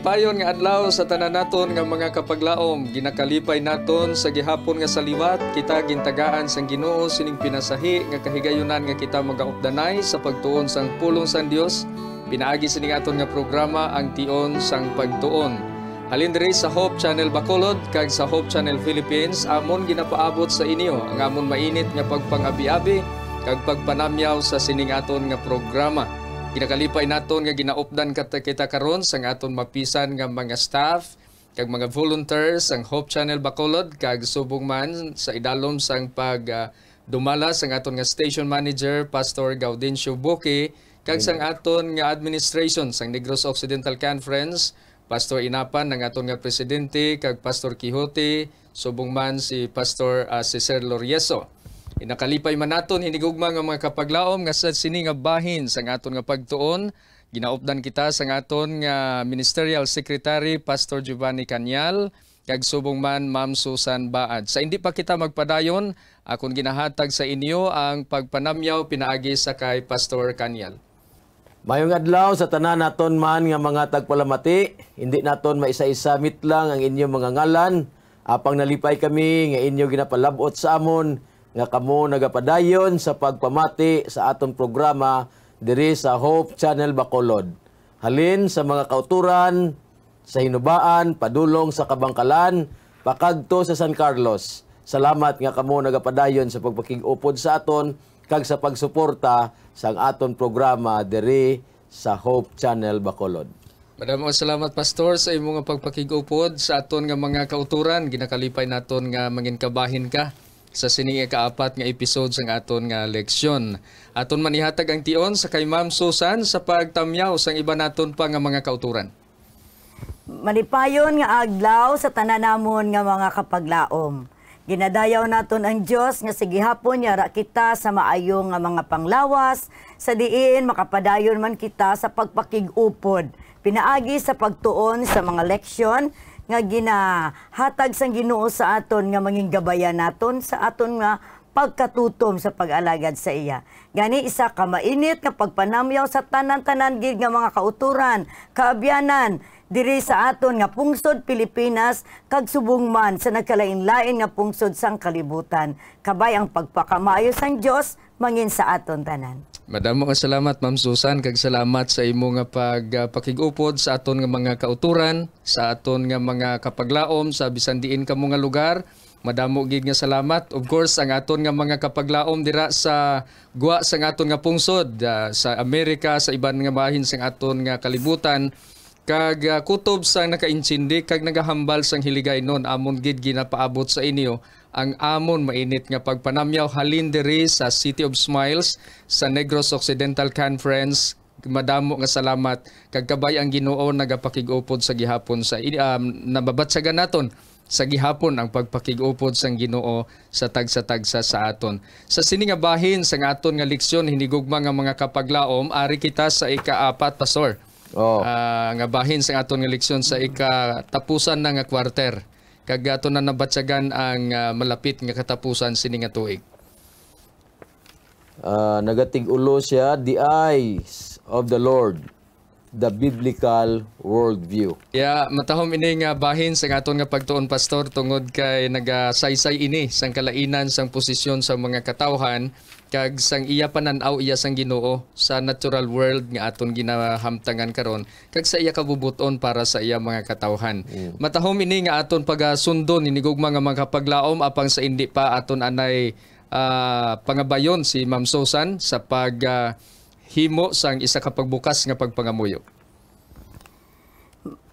Malipayon nga adlaw sa tanan naton nga mga kapaglaom, ginakalipay naton sa gihapon nga saliwat, kita gintagaan sang Ginoo sining pinasahi nga kahigayunan nga kita magaupdanay sa pagtuon sang pulong sang Dios. Pinaagi sining aton nga programa ang tion sang pagtuon. Halin diri sa Hope Channel Bacolod kag sa Hope Channel Philippines amon ginapaabot sa inyo ang amon mainit nga pagpangabi-abi kag pagpanamyaw sa sining aton nga programa. Ginakalipay naton nga ginaupdan kata kita karon sa aton mapisan nga mga staff kag mga volunteers ang Hope Channel Bacolod kag subong man sa idalom sang pag uh, dumala sang aton nga station manager Pastor Gaudencio Boque kag sang aton nga administration sang Negros Occidental Conference Pastor Inapan ng aton nga presidente kag Pastor Quixote subong man si Pastor uh, Cesar Lorieso. Inakalipay man naton hinigugma nga mga kapaglaom nga sa sini nga bahin sa aton nga pagtuon. Ginaupdan kita sa aton nga Ministerial Secretary Pastor Giovanni Canyal kag subong man Ma'am Susan Baad. Sa hindi pa kita magpadayon, akong ginahatag sa inyo ang pagpanamyaw pinaagi sa kay Pastor Canyal. Mayong adlaw sa tanan naton man nga mga tagpalamati, hindi naton maisa-isa mitlang ang inyong mga ngalan, apang nalipay kami nga inyo ginapalabot sa amon nga kamo nagapadayon sa pagpamati sa atong programa diri sa Hope Channel Bacolod. Halin sa mga kauturan, sa hinubaan, padulong sa kabangkalan, pakagto sa San Carlos. Salamat nga kamo nagapadayon sa pagpakig-upod sa aton kag sa pagsuporta sa aton programa diri sa Hope Channel Bacolod. Madamo salamat pastor sa imong pagpakig-upod sa aton nga mga kauturan ginakalipay naton nga mangin kabahin ka sa sini kaapat nga episode sang aton nga leksyon. Aton manihatag ang tion sa kay Ma'am Susan sa pagtamyaw sang iba naton pa nga mga kauturan. Malipayon nga adlaw sa tanan namon nga mga kapaglaom. Ginadayaw naton ang Dios nga sige hapon yara kita sa maayong nga mga panglawas sa diin makapadayon man kita sa pagpakig-upod. Pinaagi sa pagtuon sa mga leksyon nga ginahatag sang Ginoo sa aton nga manging gabayan naton sa aton nga pagkatutom sa pag-alagad sa iya. Gani isa ka mainit nga pagpanamyaw sa tanan-tanan gid nga mga kauturan, kaabyanan diri sa aton nga pungsod Pilipinas kag subong man sa nagkalain-lain nga pungsod sang kalibutan. Kabay ang pagpakamaayo sang Dios mangin sa aton tanan. Madamo nga salamat Ma'am Susan kag salamat sa imo nga pagpakigupod uh, sa aton nga mga kauturan, sa aton nga mga kapaglaom sa bisan diin kamo nga lugar. Madamo gid nga salamat. Of course, ang aton nga mga kapaglaom dira sa guwa sa aton nga pungsod uh, sa Amerika, sa iban nga bahin sa aton nga kalibutan kag uh, kutob sang nakaintsindi kag nagahambal sang hiligay non amon gid ginapaabot sa inyo ang amon mainit nga pagpanamyaw halin diri sa City of Smiles sa Negros Occidental Conference madamo nga salamat kag kabay ang Ginoo nagapakig-upod sa gihapon sa um, nababatsagan naton sa gihapon ang pagpakig-upod sang Ginoo sa tagsa-tagsa sa aton. Sa sini nga bahin sa aton nga leksyon hinigugma nga mga kapaglaom ari kita sa ika-apat pastor. Oh. Uh, nga bahin sa aton nga leksyon sa ika tapusan na nga kwarter kag ato na nabatsagan ang uh, malapit nga katapusan sini nga tuig. Uh, nagatig ulo siya the eyes of the Lord the biblical worldview. Ya, yeah, matahom ini nga bahin sa aton nga pagtuon pastor tungod kay nagasaysay ini sang kalainan sang posisyon sa mga katawhan kag sang iya pananaw iya sang Ginoo sa natural world nga aton ginahamtangan karon kag sa iya kabubuton para sa iya mga katawhan. Mm. Matahom ini nga aton pagasundon ini gugma nga mga paglaom apang sa indi pa aton anay uh, pangabayon si Ma'am Susan sa pag uh, himo sang isa ka pagbukas nga pagpangamuyo.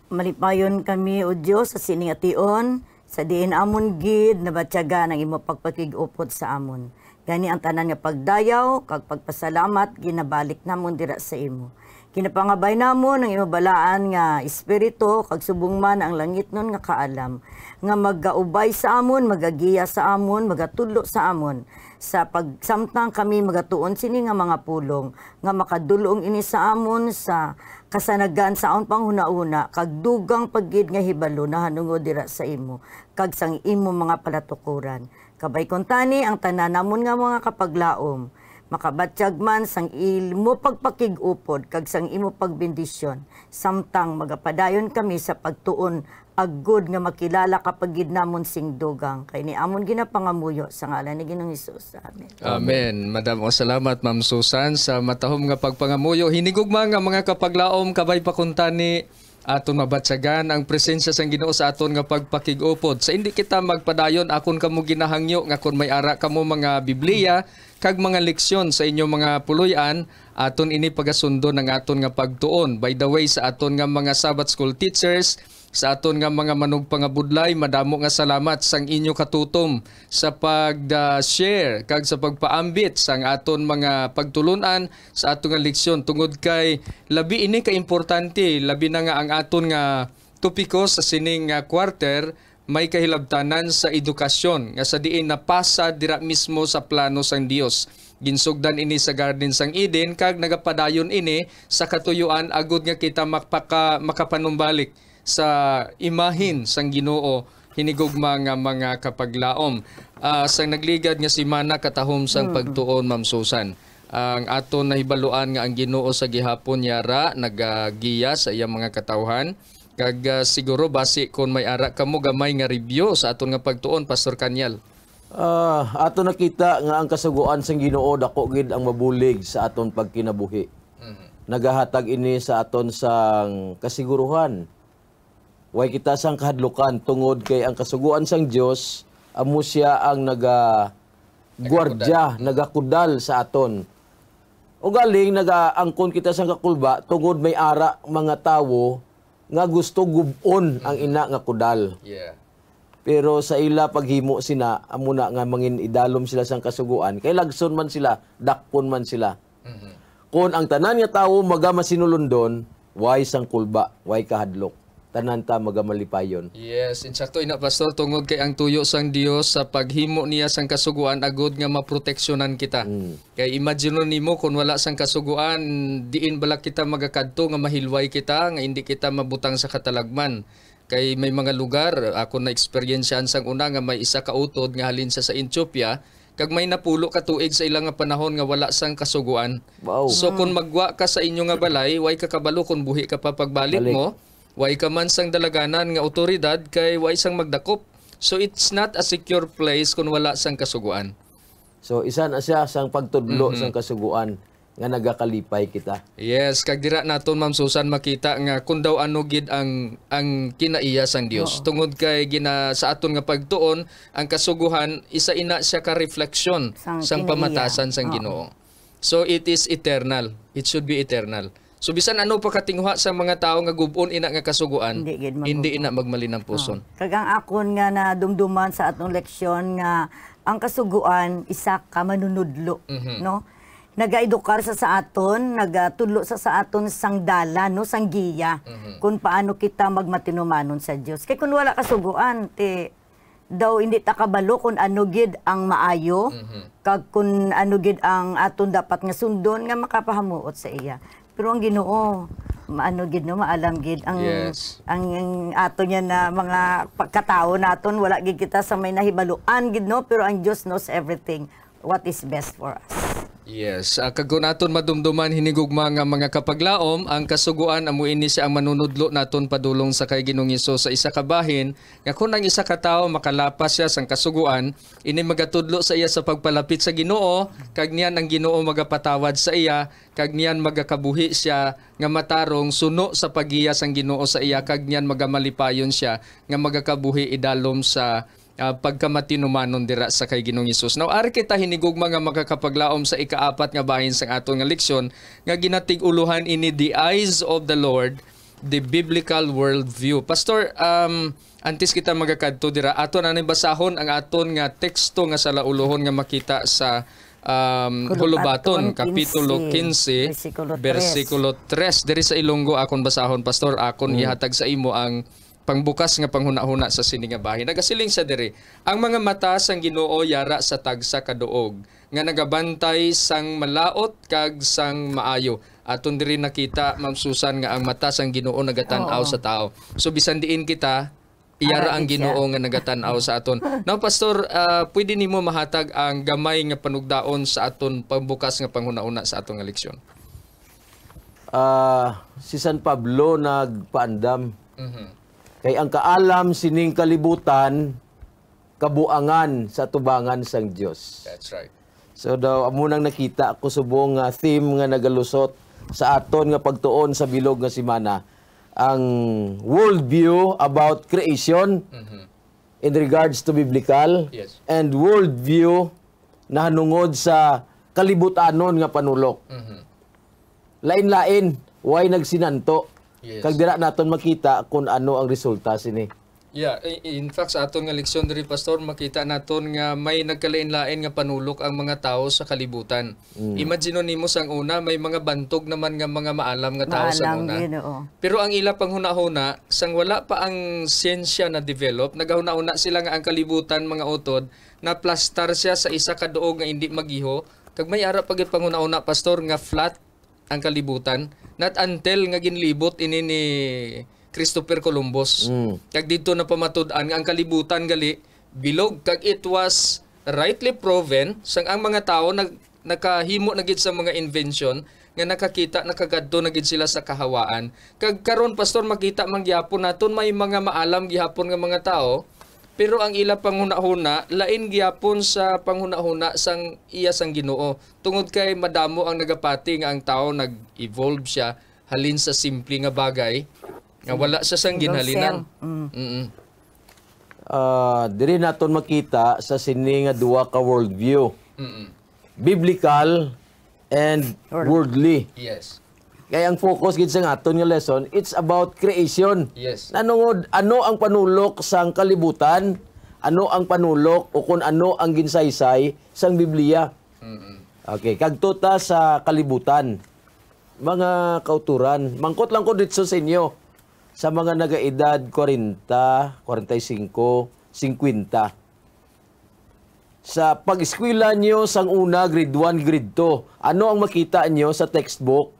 Malipayon kami o Dios sa siningation sa diin amon gid na batyaga ng imo pagpakig-upod sa amon Gani ang tanan nga pagdayaw, kag pagpasalamat, ginabalik namon dira sa imo. Kinapangabay namon ang imabalaan nga espiritu, kag subong man ang langit nun nga kaalam, nga magaubay sa amon, magagiya sa amon, magatulo sa amon, sa pagsamtang kami magatuon sini nga mga pulong, nga makadulong ini sa amon sa kasanagan sa aon panghuna-una, kag dugang paggid nga hibalo na hanungod dira sa imo, kag sang imo mga palatukuran Kabay kontani ang tanan namon nga mga kapaglaom. makabatsyag man sang ilmo pagpakigupod kag sang imo pagbendisyon samtang magapadayon kami sa pagtuon agud nga makilala kapag gid namon sing dugang kay ni amon ginapangamuyo sa ngalan ni Ginoong Hesus amen Amen. Madam, o salamat Ma'am Susan sa matahom nga pagpangamuyo. Hinigugma nga mga kapaglaom kabay pakuntani aton mabatsagan ang presensya sang Ginoo sa aton nga pagpakigupod. Sa hindi kita magpadayon akon kamo ginahangyo nga kun may ara kamo mga Biblia kag mga leksyon sa inyong mga puluyan aton ini pagasundo ng aton nga pagtuon. By the way sa aton nga mga Sabbath school teachers sa aton nga mga manugpangabudlay madamo nga salamat sang inyo katutom sa pag-share kag sa pagpaambit sang aton mga pagtulunan sa aton nga leksyon tungod kay labi ini ka importante. Labi na nga ang aton nga topiko sa sining quarter may kahilabtanan sa edukasyon nga sa diin napasa dira mismo sa plano sang Dios ginsugdan ini sa Garden sang Eden kag nagapadayon ini sa katuyuan agud nga kita makpaka, makapanumbalik sa imahin sang Ginoo hinigugma nga mga kapaglaom. Ah, sang nagligad nga si Mana katahom sang pagtuon Ma'am Susan. Ang aton nahibaluan nga ang Ginoo sa gihapon yara nagagiya sa iyang mga katawhan kag ah, siguro basi kon may ara kamo gamay nga review sa aton nga pagtuon Pastor Kanyal. Ah, ato nakita nga ang kasuguan sang Ginoo dako gid ang mabulig sa aton pagkinabuhi. Nagahatag ini sa aton sang kasiguruhan. Way kita sang kahadlukan tungod kay ang kasuguan sang Dios amo siya ang naga gwardya, nagakudal sa aton. O galing nagaangkon kita sang kakulba tungod may ara mga tawo nga gusto gubon ang ina nga kudal. Yeah. Pero sa ila paghimo sina amo na nga mangin idalom sila sang kasuguan kay lagson man sila dakpon man sila. Kung ang tanan nga tawo maga masinulundon way sang kulba way kahadlok tanan ta maga malipayon. Yes, insakto ina pastor tungod kay ang tuyo sang Dios sa paghimo niya sang kasuguan agud nga maproteksyonan kita. Kay imagine nimo kung wala sang kasuguan diin bala kita magakadto nga mahilway kita nga hindi kita mabutang sa katalagman. Kay may mga lugar ako na eksperyensyahan sang una nga may isa ka utod nga halin sa sa Ethiopia kag may napulo ka tuig sa ilang nga panahon nga wala sang kasuguan. Wow. So kung magwa ka sa inyo nga balay, way ka kabalo kung buhi ka pa pagbalik Balik. mo, way ka man sang dalaganan nga otoridad kay way sang magdakop. So it's not a secure place kung wala sang kasuguan. So isa na siya sang pagtudlo sang kasuguan nga nagakalipay kita. Yes, kag dira naton Ma'am Susan makita nga kung daw ano gid ang ang kinaiya sang Dios. Tungod kay gina sa aton nga pagtuon, ang kasuguhan isa ina siya ka reflection Sang sang, kinaiya. pamatasan sang Ginoo. So it is eternal. It should be eternal. So bisan ano pa katingwa sa mga tao nga gubon ina nga kasuguan, Hindi hindi ina magmalinang puson. Kagang akon nga na dumduman sa atong leksyon nga ang kasuguan isa ka manunudlo no? Nagaedukar sa sa aton nagatudlo sa sa aton sang dala no? Sang giya kung paano kita magmatinumanon sa Dios kay kun wala kasuguan ti daw hindi ta kabalo kung ano gid ang maayo kag kung ano gid ang aton dapat nga sundon nga makapahamuot sa iya pero ang Ginoo maano gid no maalam gid ang Yes. ang, ang ato niya na mga pagkatao naton wala gid kita sa may nahibaluan gid no pero ang Dios knows everything what is best for us Yes, uh, kagun naton madumduman hinigugma nga mga kapaglaom, ang kasuguan amo ini siya ang manunudlo naton padulong sa kay Ginoong Hesus sa isa ka bahin, nga kun ang isa ka tawo makalapas siya sang kasuguan, ini magatudlo sa iya sa pagpalapit sa Ginoo, kag niyan ang Ginoo magapatawad sa iya, kag niyan magakabuhi siya nga matarong suno sa pagiya sang Ginoo sa iya, kag niyan magamalipayon siya nga magakabuhi idalom sa uh, pagkamatinumanon dira sa kay Ginoong Hesus. Now ari kita hinigugma nga makakapaglaom sa ikaapat nga bahin sa aton nga leksyon nga ginatig-uluhan ini the eyes of the Lord the biblical worldview. Pastor, um, antes kita magakadto dira, aton na basahon ang aton nga teksto nga sa lauluhon nga makita sa um, Hulubaton, Kapitulo 15, 15, versikulo 3. Diri sa Ilonggo akon basahon, Pastor, akon ihatag sa imo ang pangbukas nga panghuna-huna sa sini nga bahin. Nagasiling sa diri, ang mga mata sang Ginoo yara sa tagsa kaduog nga nagabantay sang malaot kag sang maayo. Aton diri nakita Ma'am Susan nga ang mata sang Ginoo nagatan-aw sa tao. So bisan diin kita iyara Ara ang. Ginoo nga nagatanaw sa aton. Now pastor, ah, pwede nimo mahatag ang gamay nga panugdaon sa aton pambukas nga panghuna-una sa aton nga leksyon. Ah, si San Pablo nagpaandam Mhm. Kay ang kaalam sining kalibutan kabuangan sa tubangan sang Dios. That's right. So daw amo nang nakita ko subong nga theme nga nagalusot sa aton nga pagtuon sa bilog nga simana ang worldview about creation in regards to biblical Yes. and worldview na hanungod sa kalibutanon nga panulok. Mhm. Lain-lain, why nagsinanto? Yes. Kag dira naton makita kung ano ang resulta sini. Yeah, in fact sa aton nga leksyon diri pastor makita naton nga may nagkalain-lain nga panulok ang mga tao sa kalibutan. Imagine nimo sang una may mga bantog naman nga mga maalam nga tao sa Maalam una. Ginoo. Pero ang ila pang huna-huna, sang wala pa ang siyensya na develop, nagahuna-una sila nga ang kalibutan mga utod, na plastar siya sa isa ka duog nga hindi magiho, kag may ara pagit pang huna-una pastor nga flat ang kalibutan, not until nga ginlibot ini ni Christopher Columbus. Mm. Kag dito na pamatud-an ang kalibutan gali bilog kag it was rightly proven sang ang mga tao nag nakahimo na gid sa mga invention nga nakakita nakagadto na gid sila sa kahawaan. Kag karon pastor makita man gyapon naton may mga maalam gihapon nga mga tao pero ang ila panghuna-huna lain gyapon sa panghuna-huna sang iya sang Ginoo. Tungod kay madamo ang nagapati nga ang tao nag-evolve siya halin sa simple nga bagay nga wala sa sang ginhalinan. Mm. Mm-mm. Ah, diri naton makita sa sini nga duwa ka worldview. Mm-mm. Biblical and worldly. Yes. Kaya ang focus gid sa aton nga lesson, it's about creation. Yes. Nanungod ano ang panulok sang kalibutan, ano ang panulok o kung ano ang ginsaysay sang Biblia. Mm-mm. Okay, kagtuta sa kalibutan. Mga kauturan, mangkot lang ko dito sa inyo sa mga nagaedad 40, 45, 50. Sa pag-eskwela nyo sang una, grade 1, grade 2, ano ang makita nyo sa textbook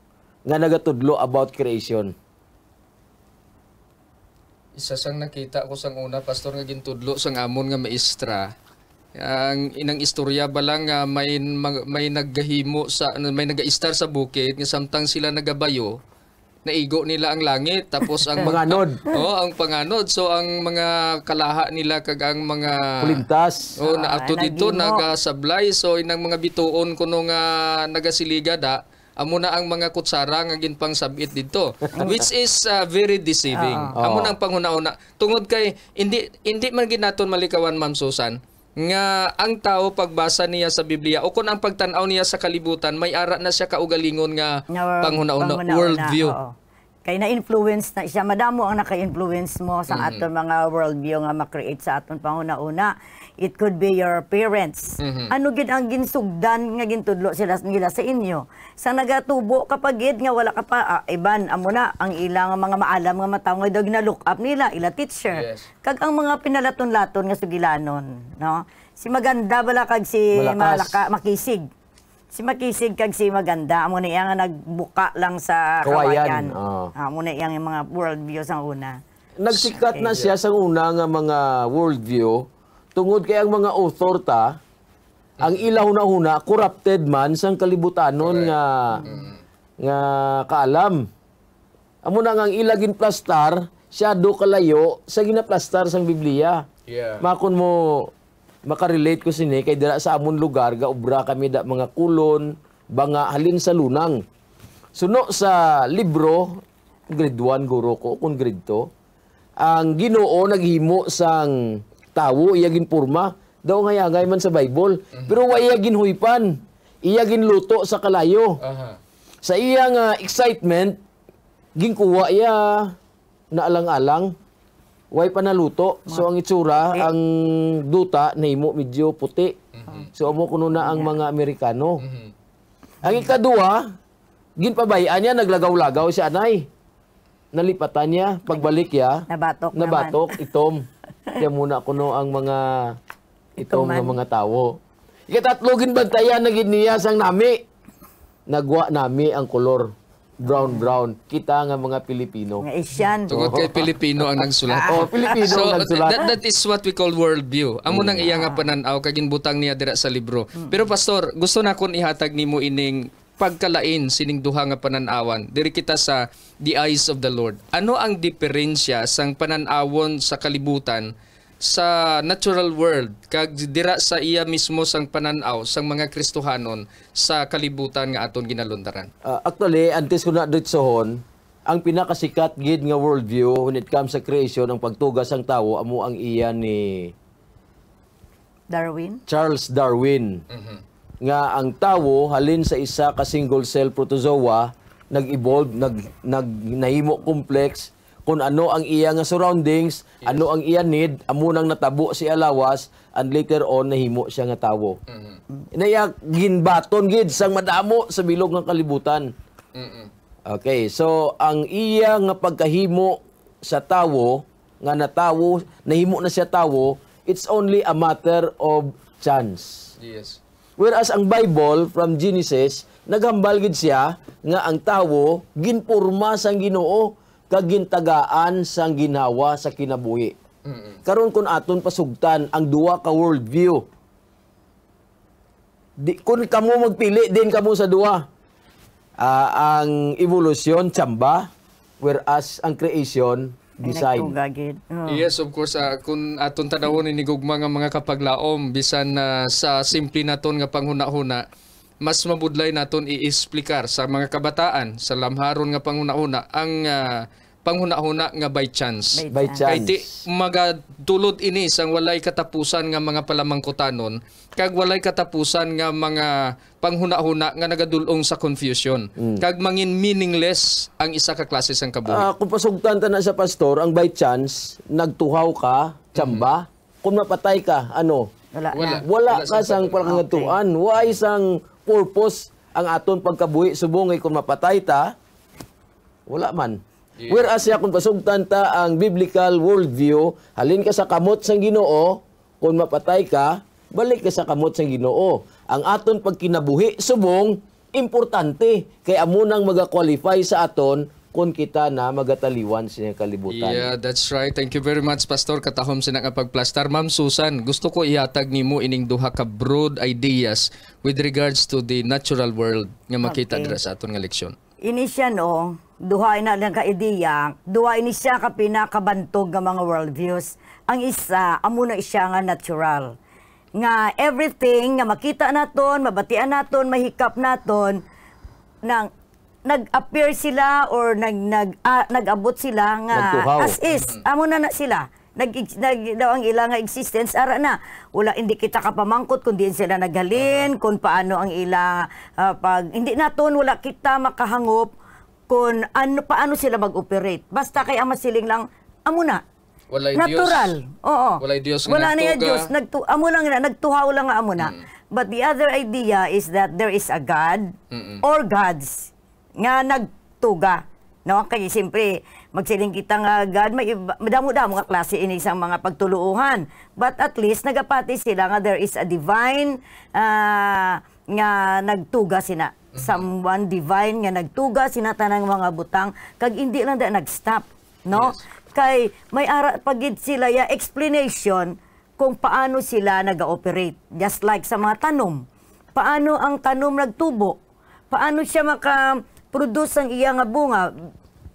nga nagatudlo about creation? Isa sang nakita ko sang una, pastor nga gintudlo sang amon nga maestra. Ang inang istorya ba lang nga may mag- may naggahimo sa may naga-star sa bukid nga samtang sila nagabayo naigo nila ang langit tapos ang Panganod. oh ang panganod so ang mga kalaha nila kag ang mga Kulintas. Oh, Ah, na ato dito nagasablay so inang mga bituon kuno nga nagasiliga da amo na ang mga kutsara nga ginpang sabit dito which is uh, very deceiving. Amo na ang panghuna-una tungod kay hindi hindi man gid naton malikawan Ma'am Susan nga ang tao pagbasa niya sa Biblia o kung ang pagtanaw niya sa kalibutan may ara na siya kaugalingon nga Nga panghuna-una panghuna-una, worldview. oo. Kay na-influence na siya. Madamo ang naka-influence mo sa Mm-hmm. aton mga worldview nga makreate sa aton panguna-una. It could be your parents. Mm-hmm. Ano gid ang ginsugdan nga gintudlo sila nila sa inyo? Sa nagatubo kapag gid nga wala ka pa ah, iban amo na ang ilang mga maalam nga mataw nga daw gina-look up nila ila teacher. Yes. Kag ang mga pinalaton-laton nga sugilanon, no? Si maganda bala kag si Malakas. malaka makisig. Si Makisig kag si Maganda, amo na iya nga nagbuka lang sa Kawayan, kawayan. oo. Amo na iya nga mga worldview sa una. Nagsikat na siya sa una nga mga worldview tungod kay ang mga author ta ang ilaw na huna corrupted man sang kalibutanon nga nga kaalam. Amo na nga ang ilagin plastar siya do kalayo sa ginaplastar sang Biblia. Yeah. Makon mo makarelate ko sini kay dira sa amon lugar ga obra kami da mga kulon, banga halin sa lunang. Suno sa libro grade 1 guro ko kun grade 2 ang Ginoo naghimo sang tawo iya ginpurma daw nga yagay man sa Bible. Pero wa iya ginhuypan iya ginluto sa kalayo. Aha. sa iya nga excitement ginkuha iya naalang-alang way pa naluto. So ang itsura ang duta nahimo medyo puti. So amo kuno na ang mga Amerikano. Mhm. ang ikaduha ginpabayaan niya naglagaw-lagaw si anay. Nalipatan niya pagbalik ya Nabatok naman. nabatok itom kaya muna kuno ang mga itom nga Itoman. mga tawo ikatatlo ginbantayan na gid niya sang nami nagwa nami ang kolor brown brown kita nga mga Pilipino. Nga Asian. Tungod kay Pilipino ang nagsulat. Oh, Pilipino so, ang nagsulat. that, that is what we call worldview. Amo nang iya nga pananaw kag ginbutang niya dira sa libro. Pero pastor, gusto na kon ihatag nimo ining pagkalain sining duha nga pananawan. Diri kita sa the eyes of the Lord. Ano ang diferensya sang pananawon sa kalibutan sa natural world kag dira sa iya mismo sang pananaw sang mga Kristohanon sa kalibutan nga aton ginalundaran. Uh, actually, antes ko na ditsohon, ang pinakasikat gid nga worldview when it comes sa creation ang pagtugas ang tawo amo ang iya ni Darwin. Charles Darwin. Nga ang tawo halin sa isa ka single cell protozoa nag-evolve, nag, nag nahimo complex kung ano ang iya nga surroundings, ano ang iya need, amo nang natabo si alawas and later on nahimo siya nga tawo. Inaya ginbaton gid sang madamo sa bilog ng kalibutan. Mm-mm. Okay, so ang iya nga pagkahimo sa tawo, nga natawo, nahimo na siya tawo, it's only a matter of chance. Yes. Whereas ang Bible from Genesis, naghambal gid siya nga ang tawo ginporma sang Ginoo kag gintagaan sang ginawa sa kinabuhi. Mm-mm. Karon kun aton pasugtan ang duwa ka worldview. Di, kung kamo magpili din kamo sa duwa. Ah, ang evolution tsamba whereas ang creation gid. Oh. Yes, of course. ah, kung aton tanawon ni gugma nga mga kapaglaom bisan na sa simple naton nga panghuna-huna, mas mabudlay naton i-explicar sa mga kabataan sa lamharon nga panghuna-huna ang ah, panghuna-huna nga by chance. By By Kay chance. ti magadulod ini sang walay katapusan nga mga palamangkutanon kag walay katapusan nga mga panghuna-huna nga nagadulong sa confusion. Kag mangin meaningless ang isa ka klase sang kabuhi. Ah, kung pasugtan ta na sa pastor, ang by chance, nagtuhaw ka, tsamba, kung mapatay ka, ano? Wala, Wala. na. Wala Wala ka sa sang pangatuan. Why sang purpose ang aton pagkabuhi subong kung mapatay ta? Wala man. Whereas siya kung pasugtan ta ang biblical worldview, halin ka sa kamot sang Ginoo, kung mapatay ka, balik ka sa kamot sang Ginoo. Ang aton pagkinabuhi subong importante kay amo nang maga-qualify sa aton kung kita na magataliwan sa kalibutan. Yeah, that's right. Thank you very much, Pastor. Katahom sina nga pagplastar. Ma'am Susan, gusto ko ihatag nimo ining duha ka broad ideas with regards to the natural world nga makita Okay. dira sa aton nga leksyon. Ini siya no, duha na lang ka ideya, duha ini siya ka pinakabantog nga mga worldviews. Ang isa, amo na siya nga natural. Nga everything nga makita naton, mabatian naton, mahikap naton, nang nag-appear sila or nag nag ah, nag-abot sila nga Nagtuhaw. as is. Amo na na sila. Nag, nag daw ang ilang existence ara na. Wala hindi kita kapamangkot kundi sila naghalin kung paano ang ila ah, pag hindi naton wala kita makahangop kung ano paano sila mag-operate basta kay ama siling lang amo na Walay natural oo Walay Diyos nga wala na yung Diyos nagtu amo lang na nagtuhaw lang nga amo na Mm. but the other idea is that there is a God Mm-mm. or gods nga nagtuga. No, kay siyempre magsiling kita nga God may madamo-damo nga klase ini isang mga pagtuluuhan. But at least nagapati sila nga there is a divine ah, nga nagtuga sina. Someone divine nga nagtuga sina tanang mga butang kag hindi lang da nag-stop, no? Yes. Kay may ara pagid sila ya explanation kung paano sila nag-operate. Just like sa mga tanom. Paano ang tanom nagtubo? Paano siya maka-produce ang iya nga bunga?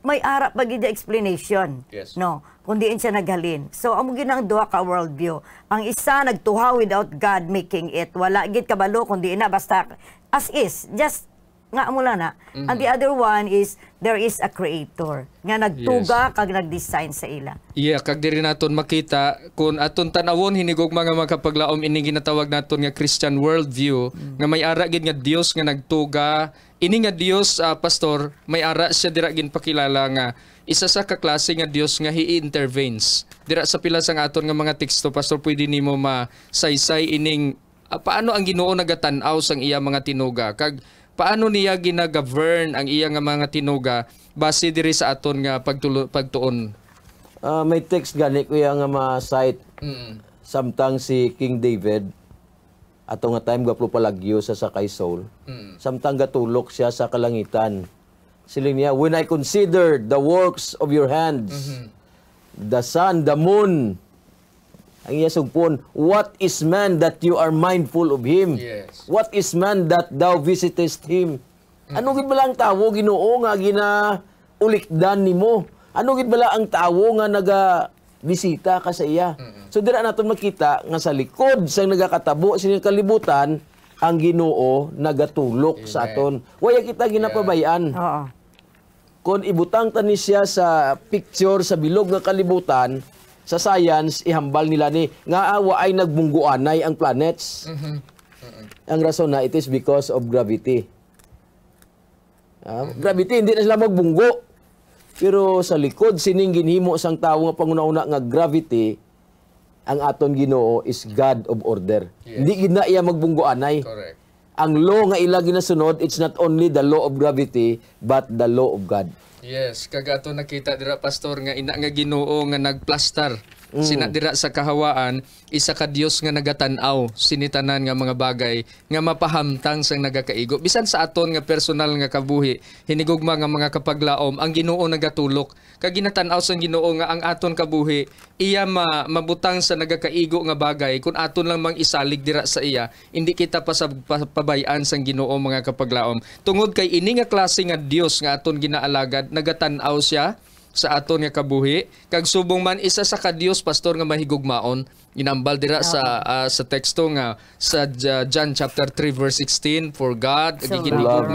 May ara pagid explanation. Yes. No, kundi siya naghalin. So amo ginang duha ka worldview. Ang isa nagtuhaw without God making it. Wala gid kabalo kundi na basta as is. Just nga mo lang na. And the other one is there is a creator nga nagtuga kag nag-design sa ila. Yeah, kag diri naton makita kung aton tanawon hinigog mga makapaglaom ini ginatawag naton nga Christian worldview nga may ara gid nga Dios nga nagtuga. Ini nga Dios ah, pastor may ara siya dira ginpakilala nga isa sa kaklase nga Dios nga he intervenes. Dira sa pila sang aton nga mga teksto pastor pwede nimo masaysay ining ah, paano ang Ginoo nagatan-aw sang iya mga tinuga? Kag paano niya gina-govern ang iya nga mga tinuga base diri sa aton nga pagtulo, pagtuon? Ah, may text gani kuya nga ma-cite. Mm. samtang si King David ato nga time gaplo palagyo sa sakay soul Mm. samtang gatulok siya sa kalangitan. Siling niya, when I consider the works of your hands, the sun, the moon, ang iya sugpon, what is man that you are mindful of him? Yes. What is man that thou visitest him? Ano gid bala ang tawo Ginoo nga gina ulikdan nimo? Ano gid bala ang tawo nga naga bisita ka sa iya? So dira naton makita nga sa likod sa nagakatabo sa kalibutan ang Ginoo nagatulok sa aton. Waya kita ginapabayan Oo. kung ibutang tani siya sa picture sa bilog nga kalibutan, sa science, ihambal nila ni nga awa ay nagbungguanay ang planets. Ang rason na it is because of gravity. Ah, gravity, hindi na sila magbunggo. Pero sa likod, sining ginhimo sang tawo nga panguna-una nga gravity, ang aton Ginoo is God of order. Yes. Hindi gid na iya magbungguanay Correct. ang law nga ila ginasunod, it's not only the law of gravity, but the law of God. Yes, kagato nakita dira pastor nga ina nga Ginoo nga nagplastar. Sina dira sa kahawaan, isa ka Dios nga nagatan-aw sinitanan nga mga bagay nga mapahamtang sang nagakaigo. Bisan sa aton nga personal nga kabuhi, hinigugma nga mga kapaglaom, ang Ginoo nagatulok. Kag ginatan-aw sang Ginoo nga ang aton kabuhi, iya ma, mabutang sa nagakaigo nga bagay kun aton lang mang isalig dira sa iya, hindi kita pa sa pa- pabayaan sang Ginoo mga kapaglaom. Tungod kay ini nga klase nga Dios nga aton ginaalagad, nagatan-aw siya sa aton nga kabuhi. Kag subong man isa sa ka Dios pastor nga mahigugmaon. Inambal dira sa ah, sa teksto nga sa John chapter 3 verse 16 for God So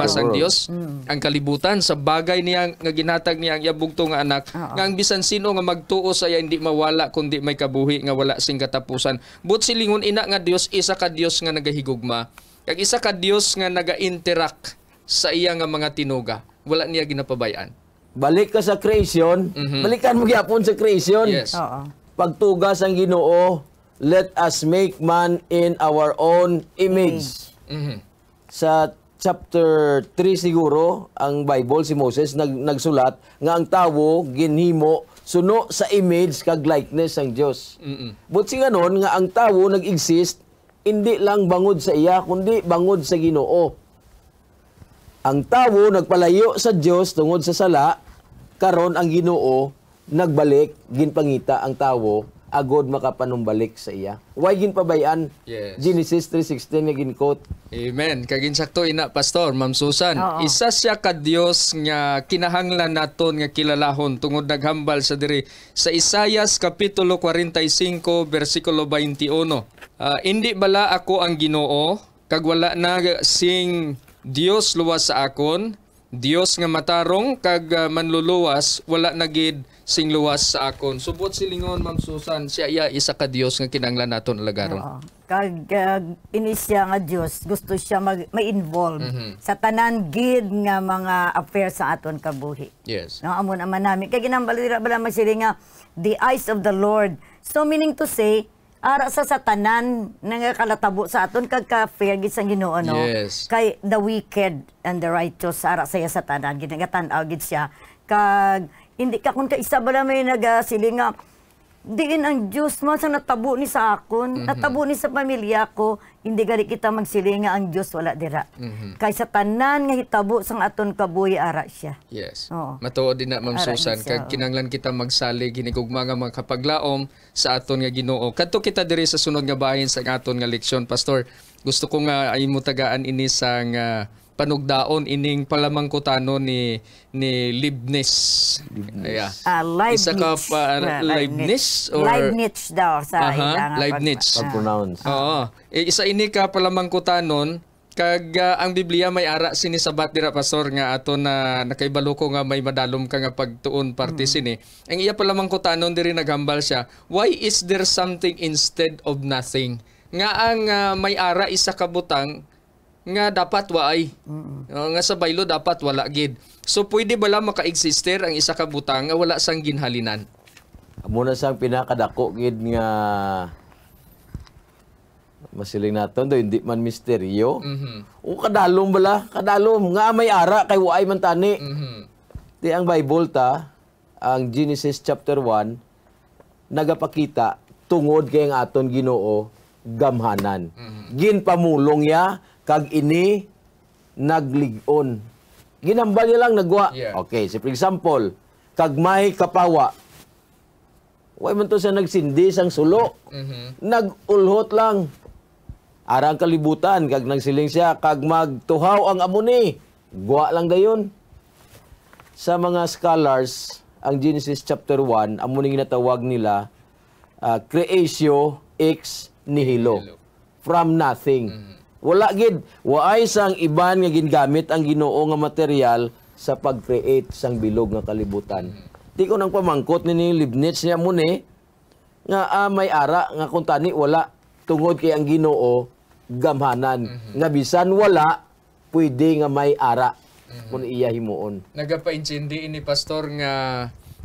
sang world. Dios ang kalibutan sa bagay niya nga ginatag niya ang yabugto nga anak. Nga ang bisan sino nga magtuo sa iya hindi mawala kundi may kabuhi nga wala sing katapusan. But silingon ina nga Dios isa ka Dios nga nagahigugma. Kag isa ka Dios nga naga-interact sa iya nga mga tinuga. Wala niya ginapabayan Balik ka sa creation, balikan mo gyapon sa creation. Yes. Oo. Pagtugas ang Ginoo, let us make man in our own image. Mhm. Sa chapter 3 siguro, ang Bible si Moses nag, nagsulat nga ang tawo ginhimo suno sa image kag likeness ng Dios. Mm-mm. But si ganon nga ang tawo nag-exist hindi lang bangod sa iya kundi bangod sa Ginoo. Ang tawo nagpalayo sa Dios tungod sa sala, karon ang Ginoo nagbalik ginpangita ang tawo agod makapanumbalik sa iya. Why ginpabayan? Yes. Genesis 3:16 nga ginquote. Amen. Kagin sakto ina pastor Ma'am Susan. Oo. Isa siya ka Dios nga kinahanglan naton nga kilalahon tungod naghambal sa diri sa Isayas kapitulo 45 bersikulo 21. Ah, hindi bala ako ang Ginoo kag wala na sing Dios luwas sa akon. Dios nga matarong kag ah, manluluwas wala na gid sing luwas sa akon. Subot silingon Ma'am Susan, siya iya isa ka Dios nga kinahanglan naton alagaron. Oo. Kag uh, inisya nga Dios gusto siya mag ma-involve sa tanan gid nga mga affairs sa aton kabuhi. Yes. No, amo naman namin. Kaya ginambalira bala masili nga, the eyes of the Lord. So meaning to say, ara sa satanan nga kalatabo sa aton kag ka fair gid sang Ginoo no. Yes. Kay the wicked and the righteous ara sa iya satanan ginagatan-aw gid siya. Kag hindi ka kun ka isa bala may nagasili nga diin ang Diyos man sa natabo ni sa akon, natabo ni sa pamilya ko, hindi gali kita magsiling nga ang Diyos wala dira. Kay sa tanan nga hitabo sang aton kabuhi ara siya. Yes. Oo. Matuod din na Ma'am Susan kag kinanglan kita magsalig hinigugma nga mga kapaglaom sa aton nga Ginoo. Kadto kita diri sa sunod nga bahin sa aton nga leksyon, Pastor. Gusto ko nga ay mo tagaan ini sa nga panugdaon ining palamangkutano ni ni Leibniz. Yeah. Ah, Leibniz. Isa ka pa Ah, Leibniz or Leibniz daw sa Aha, ilang Leibniz. pag- Pag-pronounce. Oo. Eh, isa ini ka palamangkutanon kag ah, ang Biblia may ara sinisabat dira pastor nga ato na nakaibalo ko nga may madalom ka nga pagtuon parte sini. Ang iya palamangkutanon diri naghambal siya. Why is there something instead of nothing? Nga ang ah, may ara isa ka butang nga dapat waay. Oo, nga sa baylo dapat wala gid. So pwede bala maka-exister ang isa ka butang nga wala sang ginhalinan? Amo na sang pinakadako gid nga masiling naton do hindi man misteryo. Mhm. O kadalom bala, kadalom nga may ara kay waay man tani. Mhm. Di ang Bible ta, ang Genesis chapter 1 nagapakita tungod kay ang aton Ginoo gamhanan. Ginpamulong ya kag ini nagligon. ginambal niya lang nagwa. Yeah. Okay, so for example, kag may kapawa. Way man to siya nagsindi sang sulo. Mhm. Nagulhot lang. Arang kalibutan kag nagsiling siya kag magtuhaw ang amuni. Gwa lang dayon. Sa mga scholars, ang Genesis chapter 1, amo ning ginatawag nila uh, creatio ex nihilo. Nihilo. From nothing. Wala gid. Waay sang iban nga gingamit ang Ginoo nga material sa pag-create sang bilog nga kalibutan. Di ko nang pamangkot ni ni Leibniz niya mo ni nga ah, may ara nga kung tani wala tungod kay ang Ginoo gamhanan. Nga bisan wala pwede nga may ara. Kung iya himuon. Nagapaintindi ini pastor nga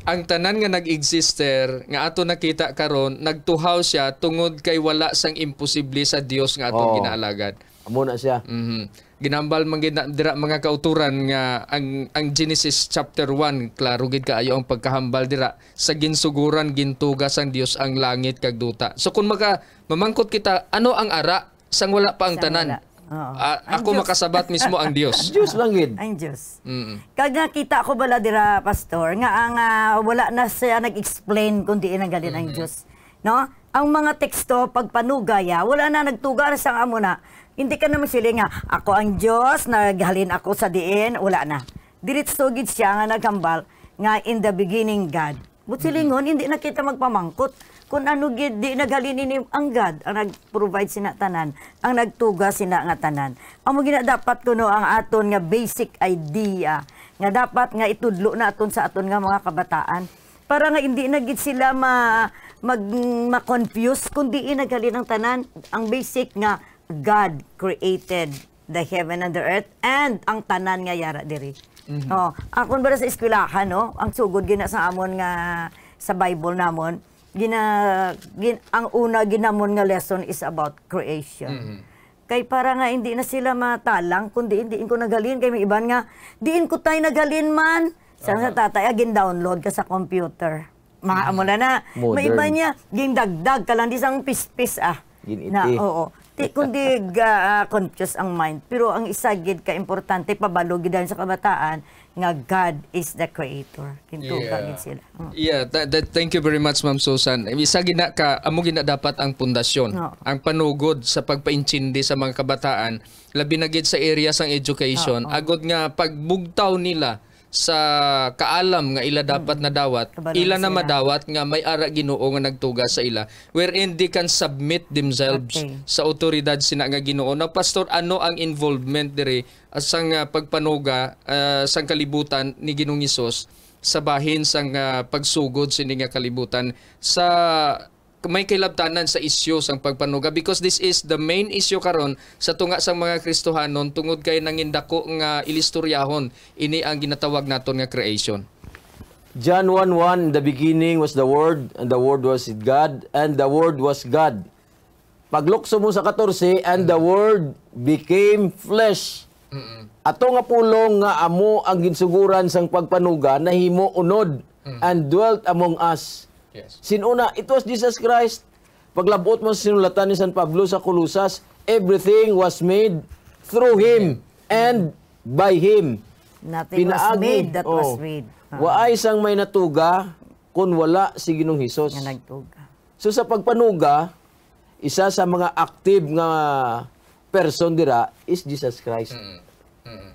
ang tanan nga nag-exister nga ato nakita karon nagtuhaw siya tungod kay wala sang imposible sa Dios nga atong Oo. ginaalagad. Amo na siya. Mhm. Ginambal man gid dira mga kauturan nga ang ang Genesis chapter 1 klaro gid kaayo ang pagkahambal dira sa ginsuguran gintugas ang Dios ang langit kag duta. So kung maka mamangkot kita ano ang ara sang wala pa ang Sang tanan. wala. Oo. Ang ako Diyos. makasabat mismo ang Dios. Diyos lang gid. Ang Diyos. Mm. Kag nakita ko bala dira pastor nga ang ah, wala na siya nag-explain kundi ang galin ang Diyos. No? Ang mga teksto pag panugaya, wala na nagtuga sa amo na. Hindi ka naman sila nga ako ang Diyos, naghalin ako sa diin, wala na. Diretso gid siya nga naghambal nga in the beginning God. But silingon, hindi na kita magpamangkot. Kung ano gid di naghalin ini ang God, ang nag-provide sina tanan, ang nagtuga sina nga tanan. Amo gina dapat kuno ang aton nga basic idea nga dapat nga itudlo na aton sa aton nga mga kabataan para nga hindi na gid sila ma mag ma-confuse kundi inagali ng tanan ang basic nga God created the heaven and the earth and ang tanan nga yara diri. Oh, akon bara sa eskwelahan no, ang sugod gina sa amon nga sa Bible namon, gina gin, ang una ginamon nga lesson is about creation. Kay para nga hindi na sila matalang, kundi hindi ko nagalin. Kay may iban nga, diin ko tayo nagalin man. Sa sa tatay, agin download ka sa computer. Mga amo na na. May iba niya, gindagdag ka lang, di sang pis-pis ah. Giniti. Na, oo. Di, kundi ga, ah, confuse ang mind. Pero ang isa gid ka importante pabalo gid sa kabataan nga God is the creator. Kintuga Yeah. gid sila. Mm. Yeah, that, that, thank you very much Ma'am Susan. Isa gina ka amo gina dapat ang pundasyon, Oo. ang panugod sa pagpaintindi sa mga kabataan, labi na gid sa area sang education. Agod nga pagbugtaw nila sa kaalam nga ila dapat na dawat, Kabalo ila sila. na madawat nga may ara Ginoo nga nagtuga sa ila wherein they can submit themselves Okay. sa otoridad sina nga Ginoo. Na pastor ano ang involvement diri asang uh, pagpanuga ah, sang kalibutan ni Ginoong Hesus sa bahin sang ah, pagsugod sini nga kalibutan sa may kilabtanan sa isyu sang pagpanuga because this is the main issue karon sa tunga sang mga Kristohanon tungod kay nangindako nga ilistoryahon ini ang ginatawag naton nga creation. John 1:1 In the beginning was the word and the word was with God and the word was God. Paglukso mo sa 14 and the word became flesh. Ato nga pulong nga amo ang ginsuguran sang pagpanuga nahimo unod and dwelt among us. Yes. Sinuna, it was Jesus Christ. Paglabot mo sa sinulatan ni San Pablo sa Kulusas, everything was made through Him and by Him. Nothing was Pinaagi. made that was Oh. made. Ah, Waay sang may natuga kung wala si Ginong Hesus. nga nagtuga. So sa pagpanuga, isa sa mga active nga person dira is Jesus Christ.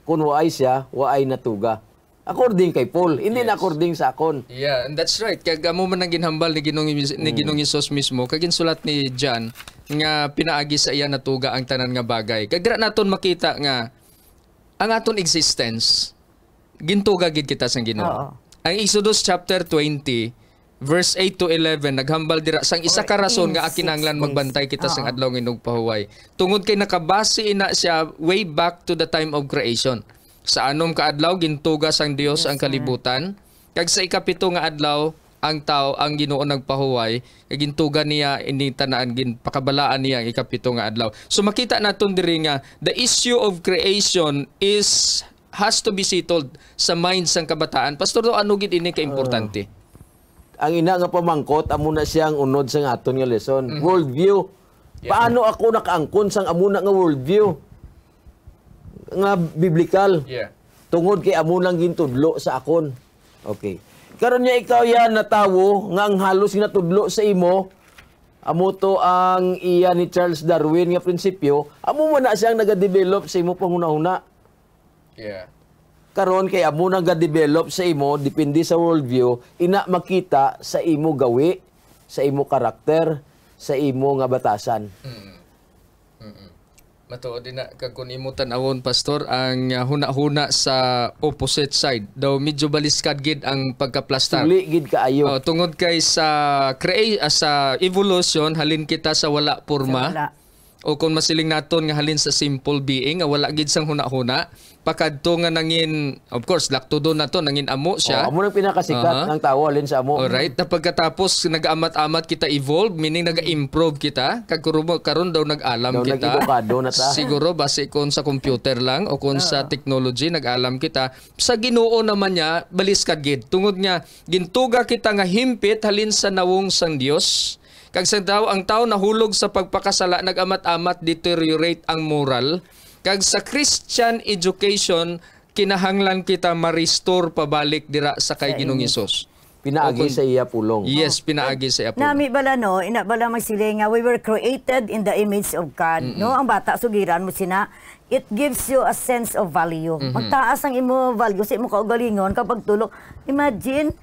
Kung waay siya, waay natuga. According kay Paul, hindi na according sa akon. Yeah, and that's right. Kaya amo man ang ginhambal ni Ginong ni Ginong Hesus mismo, kag ginsulat ni John nga pinaagi sa iya natuga ang tanan nga bagay. Kag dira naton makita nga ang aton existence gintuga gid kita sa Ginoo. Oo. Ang Exodus chapter 20 verse 8 to 11 naghambal dira sang isa ka rason nga in akinanglan magbantay kita sang Oo. adlaw ng pahuway. Tungod kay nakabase ina siya way back to the time of creation. Sa anom ka adlaw gintuga sang Dios ang kalibutan. Kag sa ikapito nga adlaw ang tao ang Ginoo nagpahuway kag gintuga niya ini tanaan gin pakabalaan niya ang ikapito nga adlaw. So makita naton diri nga the issue of creation is has to be settled sa mind sang kabataan. Pastor, do ano gid ini ka importante? ang ina nga pamangkot amo na siyang unod sa aton nga lesson Mm-hmm. worldview paano ako nakaangkon sang amo na nga worldview nga biblical Yeah. tungod kay amo nang gintudlo sa akon. Okay. Karon niya ikaw yan na tawo nga ang halos ginatudlo sa imo amo to ang iya ni Charles Darwin nga prinsipyo, amo man na siyang nagadevelop sa imo panghuna-huna. Yeah. Karon kay amo nang ga-develop sa imo depende sa worldview, ina makita sa imo gawi, sa imo karakter, sa imo nga batasan. Matuod din na kag kun imo tan-awon pastor ang uh, huna-huna sa opposite side. Daw medyo baliskad gid ang pagkaplastar. Suli gid kaayo. Oh, tungod kay sa create uh, sa evolution halin kita sa wala porma. Wala. O kung masiling naton nga halin sa simple being nga wala gid sang huna-huna pakadto nga nangin of course laktudo na to nangin amo siya. Oh, amo nang pinakasikat Aha. ng tawo alin sa amo. Alright, na pagkatapos nag-amat-amat kita evolve, meaning nag-improve kita, kag kurumo- karon daw nag-alam Daw kita. na ta. Siguro base kon sa computer lang o kung sa technology nag-alam kita. Sa Ginoo naman niya balis ka gid. Tungod nga gintuga kita nga himpit halin sa nawong sang Dios. Kag sa tao ang tao nahulog sa pagpakasala nag-amat-amat deteriorate ang moral. Kag sa Christian education kinahanglan kita ma-restore pabalik dira sa kay Ginoong Hesus. Pinaagi sa iya pulong. Yes, pinaagi sa Apo. Nami bala no, ina bala magsiling nga we were created in the image of God. No, ang bata sugiran mo sina, it gives you a sense of value. Magtaas ang imo value sa imo kaugalingon kapag tulog. Imagine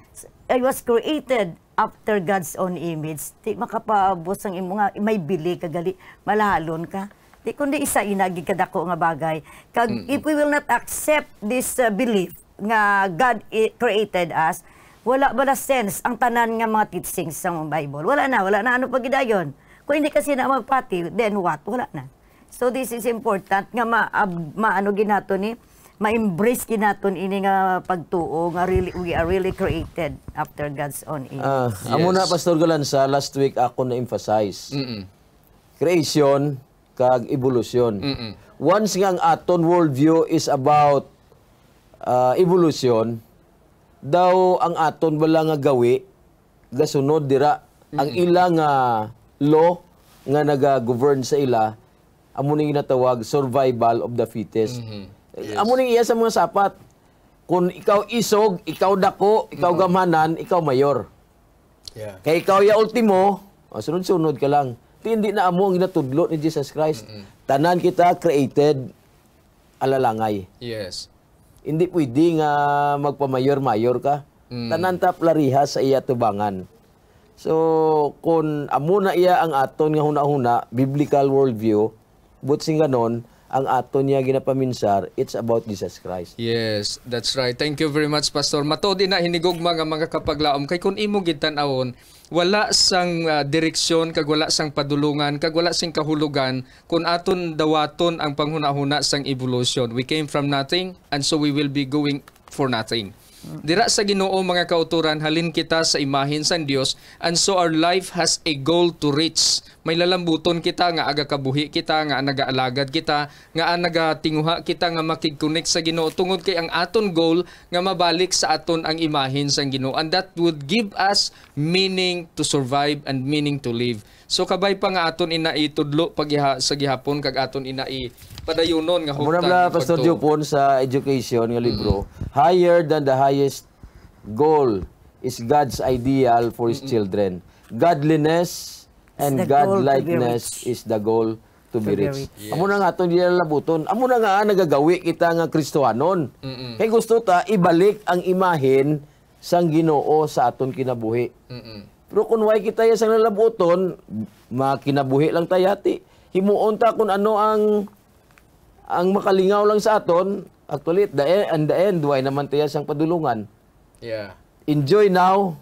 I was created after God's own image. Di makapaabot ang imo nga may bili kagali malalon ka. Di kundi isa inagi kadako nga bagay. Kag if we will not accept this uh, belief nga God i- created us, wala ba na sense ang tanan nga mga teachings sa Bible? Wala na, wala na ano pagidayon. Kung hindi kasi na magpati, then what? Wala na. So this is important nga ma, ab- maano ginato ni ma-embrace ginaton ini nga pagtuo nga really we are really created after God's own image. Ah, amo na Pastor Galansa last week ako na emphasize. Mm-mm. Creation kag evolution. Mm-mm. Once nga ang aton worldview is about ah, evolution, daw ang aton wala nga gawi gasunod dira ang ila nga law nga naga-govern sa ila amo ning ginatawag survival of the fittest. Amo ning iya sa mga sapat. Kung ikaw isog, ikaw dako, ikaw gamanan, ikaw mayor. Yeah. Kaya ikaw ya ultimo, oh, sunod-sunod ka lang. Hindi na amo ang ginatudlo ni Jesus Christ. Tanan kita created alalangay. Yes. Hindi pwede nga magpamayor-mayor ka. Tanan ta plariha sa iya tubangan. So, kung amo na iya ang aton nga huna-huna, biblical worldview, but sing ganon, ang aton niya ginapaminsar, it's about Jesus Christ. Yes, that's right. Thank you very much, Pastor. Matod na hinigugma nga mga kapaglaom. Kay kung imo gitan-awon, wala sang ah, direksyon, kag wala sang padulungan, kag wala sing kahulugan, kung aton dawaton ang panghuna-huna sang evolution. We came from nothing, and so we will be going for nothing. Dira sa Ginoo mga kauturan halin kita sa imahin sang Dios and so our life has a goal to reach. May lalambuton kita nga aga kabuhi kita nga nagaalagad kita nga nagatinguha kita nga makig-connect sa Ginoo tungod kay ang aton goal nga mabalik sa aton ang imahin sang Ginoo and that would give us meaning to survive and meaning to live. So kabay pa nga aton ina itudlo paghiha sa gihapon kag aton ina i padayunon nga hugtan bala, nga Pastor. Jupon, sa education nga libro, higher than the highest goal is God's ideal for His children. Godliness and godlikeness is the goal to be rich. rich. Amo na nga itong labuton. Amo na nga nagagawi kita nga Kristohanon. Kaya gusto ta ibalik ang imahin sang Ginoo sa aton kinabuhi. Mm-mm. Pero kung way kita sa nalabuton, makinabuhi lang tayati. Himuon ta kung ano ang ang makalingaw lang sa aton. Actually, at the end, and the end, way naman tayo sang padulungan. Yeah. Enjoy now,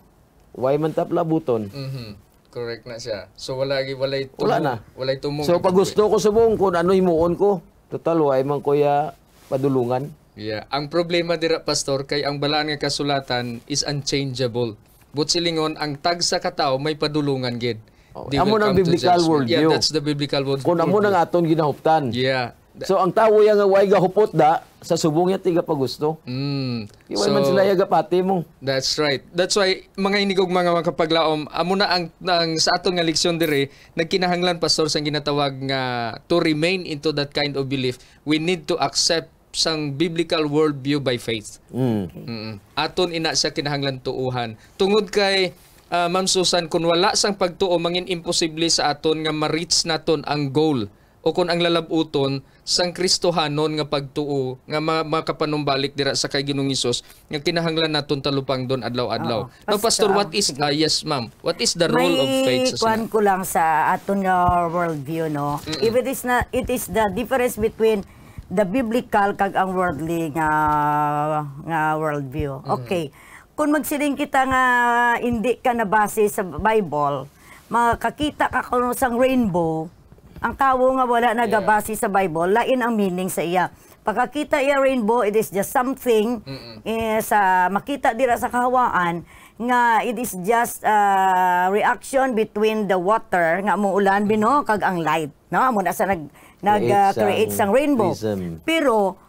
way man ta labuton. Mhm. Correct na siya. So wala walay tumo. Wala na. Walay tumo. So pag gusto ko subong kung ano himuon ko, total way man ko ya padulungan. Yeah. Ang problema dira pastor kay ang balaan nga kasulatan is unchangeable. But silingon ang tag sa katao may padulungan gid. Oh, amo will ng come to biblical worldview. Yeah, that's the biblical world. Kung amo nang aton ginahuptan. Yeah. So ang tawo ya nga way gahupot da sa subong ya tiga pa gusto. Mm. Di way man sila ya gapati mo. That's right. That's why mga inigog mga mga kapaglaom amo na ang, ang sa aton nga leksyon dire nagkinahanglan pastor sa ginatawag nga to remain into that kind of belief we need to accept sang biblical worldview by faith. Mm. Mm. Aton ina siya kinahanglan tuuhan. Tungod kay ah, Ma'am Susan, kung wala sang pagtuo, mangin imposible sa aton nga ma-reach naton ang goal o kung ang lalabuton sang Kristohanon nga pagtuo nga ma- makapanumbalik dira sa kay Ginoong Hesus nga kinahanglan naton talupang don adlaw-adlaw. Oo. Now Pastor, what is ah, yes ma'am. What is the role of faith sa kuan ko lang sa aton nga worldview no. If it is na it is the difference between the biblical kag ang worldly nga nga worldview. Okay. Kung magsiling kita nga hindi ka nabase sa Bible, makakita ka kuno sang rainbow, ang tawo nga wala nagabase sa Bible, lain ang meaning sa iya. Pagkakita iya rainbow, it is just something eh, sa makita dira sa kahawaan nga it is just a reaction between the water nga mo ulan bino kag ang light no amo na sa nag nag uh, sang rainbow. prism. pero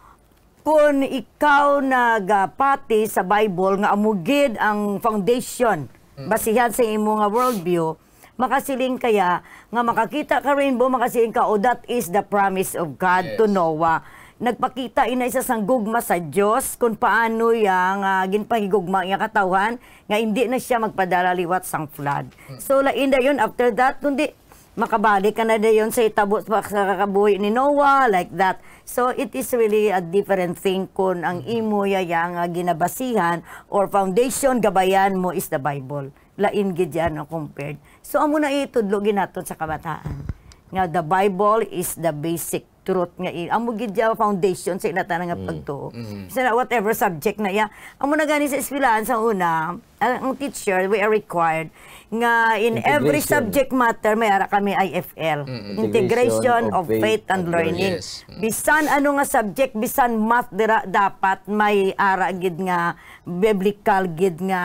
kung ikaw nagapati sa Bible nga amugid ang foundation basihan sa imo nga worldview makasiling kaya nga makakita ka rainbow makasiling ka oh that is the promise of God to Noah. Nagpakita ina isa sang gugma sa Dios kung paano yang uh, ginpahigugma iya katawan nga hindi na siya magpadala liwat sang flood. So lain dayon after that kundi makabalik ka na dayon sa itabo sa kakabuhi ni Noah like that. So it is really a different thing kung ang imo yaya nga ginabasihan or foundation gabayan mo is the Bible. Lain gid yan no, compared. So amo na itudlo ginaton sa kabataan. Nga the Bible is the basic truth nga i- amo gid ya foundation sa inatan nga pagtuo. Sa whatever subject na ya amo na gani sa eskwelahan sa una ang, teacher we are required nga in every subject matter may ara kami IFL integration of, faith, and learning. Yes. bisan ano nga subject bisan math dira dapat may ara gid nga biblical gid nga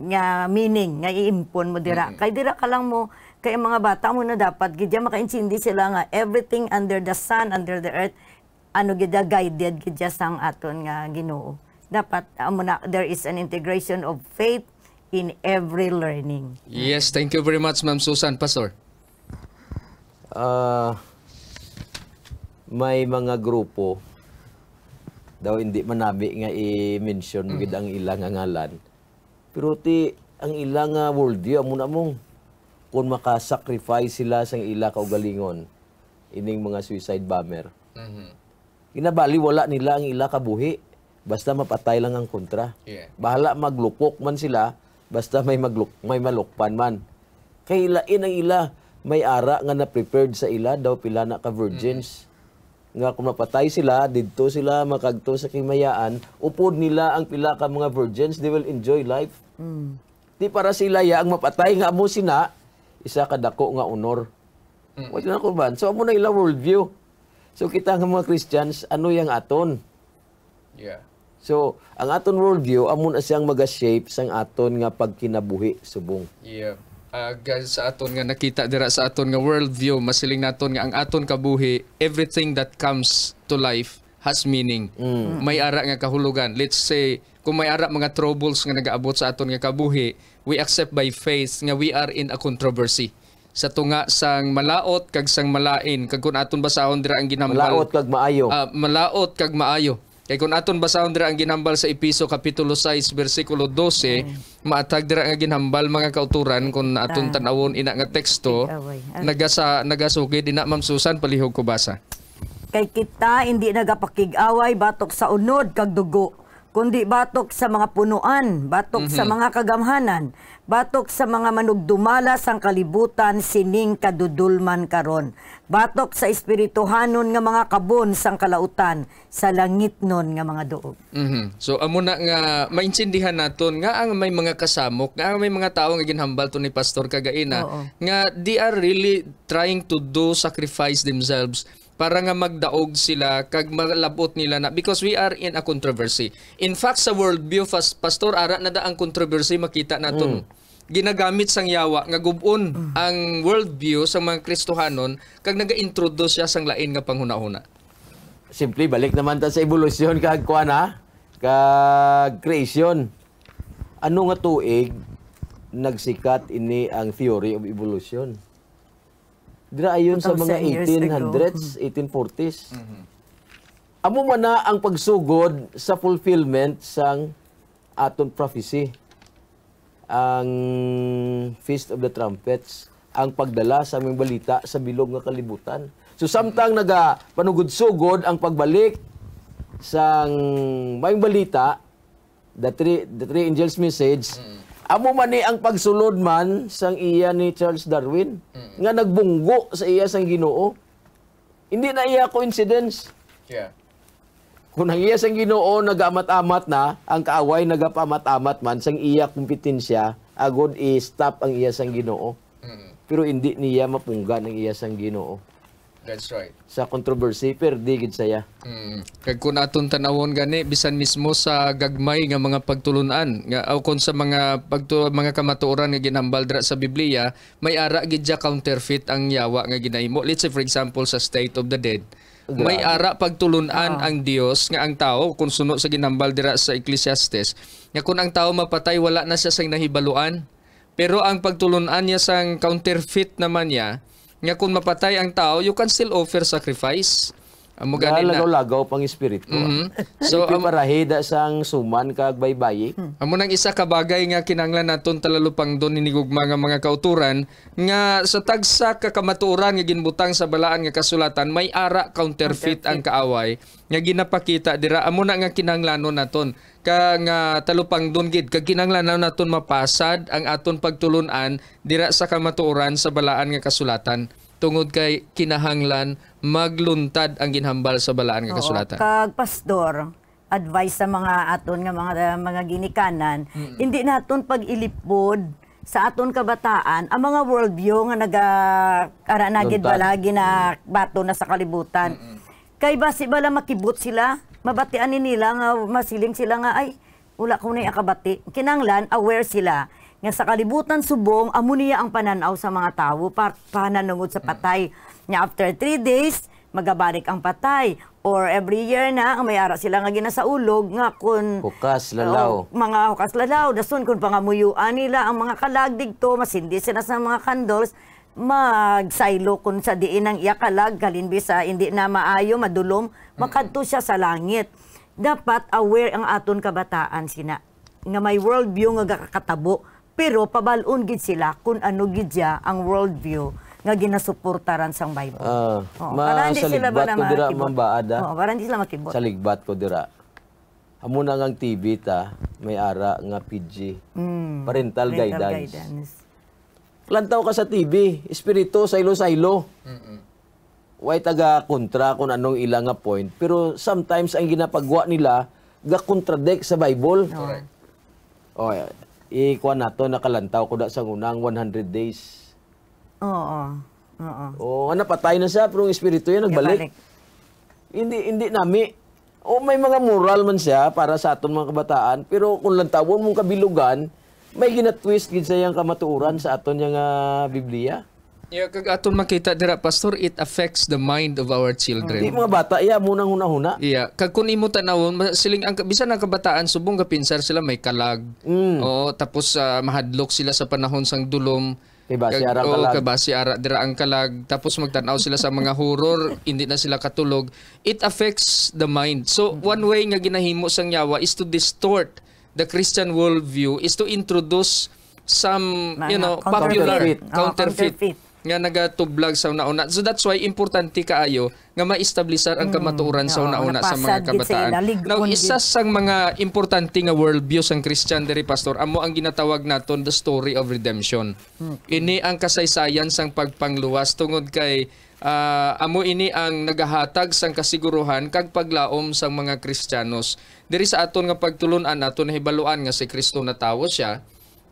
nga meaning nga iimpon mo dira. Kay dira ka lang mo kay ang mga bata mo na dapat gid ya makaintindi sila nga everything under the sun under the earth ano gid ya, guided gid ya sang aton nga Ginoo dapat amo na there is an integration of faith in every learning Yes, thank you very much Ma'am Susan, Pastor. Ah, may mga grupo daw hindi manabi nga i-mention mm. gid ang ilang nga ngalan. Pero ti ang ilang nga worldview amo na mong kung maka-sacrifice sila sa ila kaugalingon ining mga suicide bomber. Ginabali wala nila ang ila kabuhi basta mapatay lang ang kontra. Yeah. Bahala maglupok man sila basta may magluk may malukpan man. Kay ilain ang ila may ara nga na prepared sa ila daw pila na ka virgins. Nga kung mapatay sila didto sila makagto sa kimayaan upod nila ang pila ka mga virgins they will enjoy life. Di para sila ya ang mapatay nga mo sina isa ka dako nga honor. Wala na ko ban. So amo na ila worldview. So kita nga mga Christians ano yang aton? Yeah. So, ang aton worldview, amo na siyang maga-shape sang aton nga pagkinabuhi subong. Yeah. Ah, guys, sa aton nga nakita dira sa aton nga worldview, masiling naton nga ang aton kabuhi, everything that comes to life has meaning. May ara nga kahulugan. Let's say, kung may ara mga troubles nga nagaabot sa aton nga kabuhi, we accept by faith nga we are in a controversy. Sa tunga sang malaot kag sang malain kag kun aton basahon dira ang ginambal Malaot kag maayo. Ah, malaot kag maayo. Kay kung aton basahon dira ang ginambal sa Episo kapitulo 6 bersikulo 12, maatag dira nga ginambal mga kauturan kung aton tan-awon ina nga teksto, Away. nagasa nagasugid ina Ma'am Susan palihog ko basa. Kay kita hindi nagapakig-away batok sa unod kag dugo, kundi batok sa mga punuan, batok sa mga kagamhanan, batok sa mga manugdumala sang kalibutan sining kadudulman karon, batok sa espirituhanon nga mga kabon sang kalautan, sa langit nun nga mga duog. Mhm. So amo na nga maintindihan naton nga ang may mga kasamok, nga ang may mga tao nga ginhambal to ni Pastor Kagaina Oo. nga they are really trying to do sacrifice themselves para nga magdaog sila kag malabot nila na because we are in a controversy. In fact sa worldview fas- pastor ara na da ang controversy makita naton. Ginagamit sang yawa nga gubon ang worldview sa mga Kristohanon kag naga-introduce siya sang lain nga panghuna-huna. Simple balik naman ta sa evolusyon kag kuan ha, kag creation. Ano nga tuig nagsikat ini ang theory of evolution? Dira ayon sa mga 2,000 years ago. 1800s, 1840s. amo man na ang pagsugod sa fulfillment sang aton prophecy. Ang Feast of the Trumpets, ang pagdala sa aming balita sa bilog nga kalibutan. So samtang naga panugod-sugod ang pagbalik sang may balita, the three, the three angels message, amo man ni ang pagsulod man sang iya ni Charles Darwin nga nagbunggo sa iya sang Ginoo. Hindi na iya coincidence. Yeah. Kung ang iya sang Ginoo nagamat-amat na, ang kaaway nagapamat-amat man sang iya kompetensya, agod i-stop ang iya sang Ginoo. Mm. Pero hindi niya mapunggan ang iya sang Ginoo. That's right. Sa controversy, perdi gid saya. Mm. Kag kun aton tanawon gani bisan mismo sa gagmay nga mga pagtulunan nga aw kon sa mga pagtu mga kamatuoran nga ginhambal dira sa Biblia, may ara gid ja counterfeit ang yawa nga ginahimo. Let's say for example sa State of the Dead. May ara pagtulunan ang Dios nga ang tao kung suno sa ginhambal dira sa Ecclesiastes nga kung ang tao mapatay wala na siya sang nahibaluan. Pero ang pagtulunan niya sang counterfeit naman niya nga kung mapatay ang tao, you can still offer sacrifice. Amo gani na. Lagaw-lagaw pang espiritu. Mhm. So, So, am- parahida sang suman kag baybayi. amo nang isa ka bagay nga kinanglan naton talalupang don inigugma nga mga kauturan nga sa tagsa ka kamatuoran nga ginbutang sa balaan nga kasulatan may ara counterfeit, ang kaaway nga ginapakita dira amo na nga kinanglanon naton ka nga talupang don gid kag kinanglanon naton mapasad ang aton pagtulunan dira sa kamatuoran sa balaan nga kasulatan tungod kay kinahanglan magluntad ang ginhambal sa balaan nga Oo, kasulatan. Kag pastor, advice sa mga aton nga mga mga ginikanan, hindi naton pag ilipod sa aton kabataan ang mga worldview nga naga aranagid Luntad. balagi na bato na sa kalibutan. Kay basi bala makibot sila, mabatian ni nila nga masiling sila nga ay wala ko na akabati. Kinanglan aware sila nga sa kalibutan subong amo niya ang pananaw sa mga tao pa pananungod sa patay. Nga after three days magabalik ang patay or every year na ang may ara sila nga ginasaulog nga kun Hukas, lalaw. Oo, mga hukas lalaw dason kun pangamuyuan nila ang mga kalagdig to masindi sila sa mga candles magsaylo kun sa diin ang iya kalag kalinbi sa hindi na maayo madulom makadto siya sa langit dapat aware ang aton kabataan sina nga may worldview nga gakatabo pero pabalon gid sila kung ano gid siya ang worldview nga ginasuportaran sang Bible. Ah, Oo, ma- sa sila ligbat ko dira mambaada. Oo, para hindi sila makibot. Sa ligbat ko dira. Amo na ngang TV ta, may ara nga PG. Mm, Parental, parental guidance. guidance. Lantaw ka sa TV, espiritu saylo-saylo. Way taga kontra kung anong ilang nga point, pero sometimes ang ginapagwa nila ga contradict sa Bible. Correct. O, ikuha nato nakalantaw ko da sa unang 100 days. Oo. Oo. O, nga napatay na siya, pero ang espiritu yan nagbalik. Ibalik. Hindi hindi nami. O may mga moral man siya para sa aton mga kabataan, pero kung lantawon mong kabilugan, may ginatwist gid sa iyang kamatuoran sa aton yang ah, Biblia. Yeah, kag aton makita dira pastor it affects the mind of our children. Di mga bata iya munang huna-huna. Iya, kag kun imo tanawon siling ang bisan ang kabataan subong kapinsar sila may kalag. Mm. Oo, tapos ah, mahadlok sila sa panahon sang dulom. Kay basi Kag- arang oo, kalag. kay basi ara dira ang kalag. Tapos magtan-aw sila sa mga horror, hindi na sila katulog. It affects the mind. So one way nga ginahimo sang yawa is to distort the Christian worldview is to introduce some, you know, counterfeit. popular Oo, counterfeit counterfeit. nga nagatublag sa una-una. So that's why importante kaayo nga maestablisar ang kamatuoran sa oo, una-una sa mga sa kabataan. Now, isa sang mga importante nga worldview sang Christian diri pastor amo ang ginatawag naton the story of redemption. Ini ang kasaysayan sang pagpangluwas tungod kay ah, amo ini ang nagahatag sang kasiguruhan kag paglaom sang mga Kristiyanos. Diri sa aton nga pagtulunan aton nahibaluan nga si Kristo na tawo siya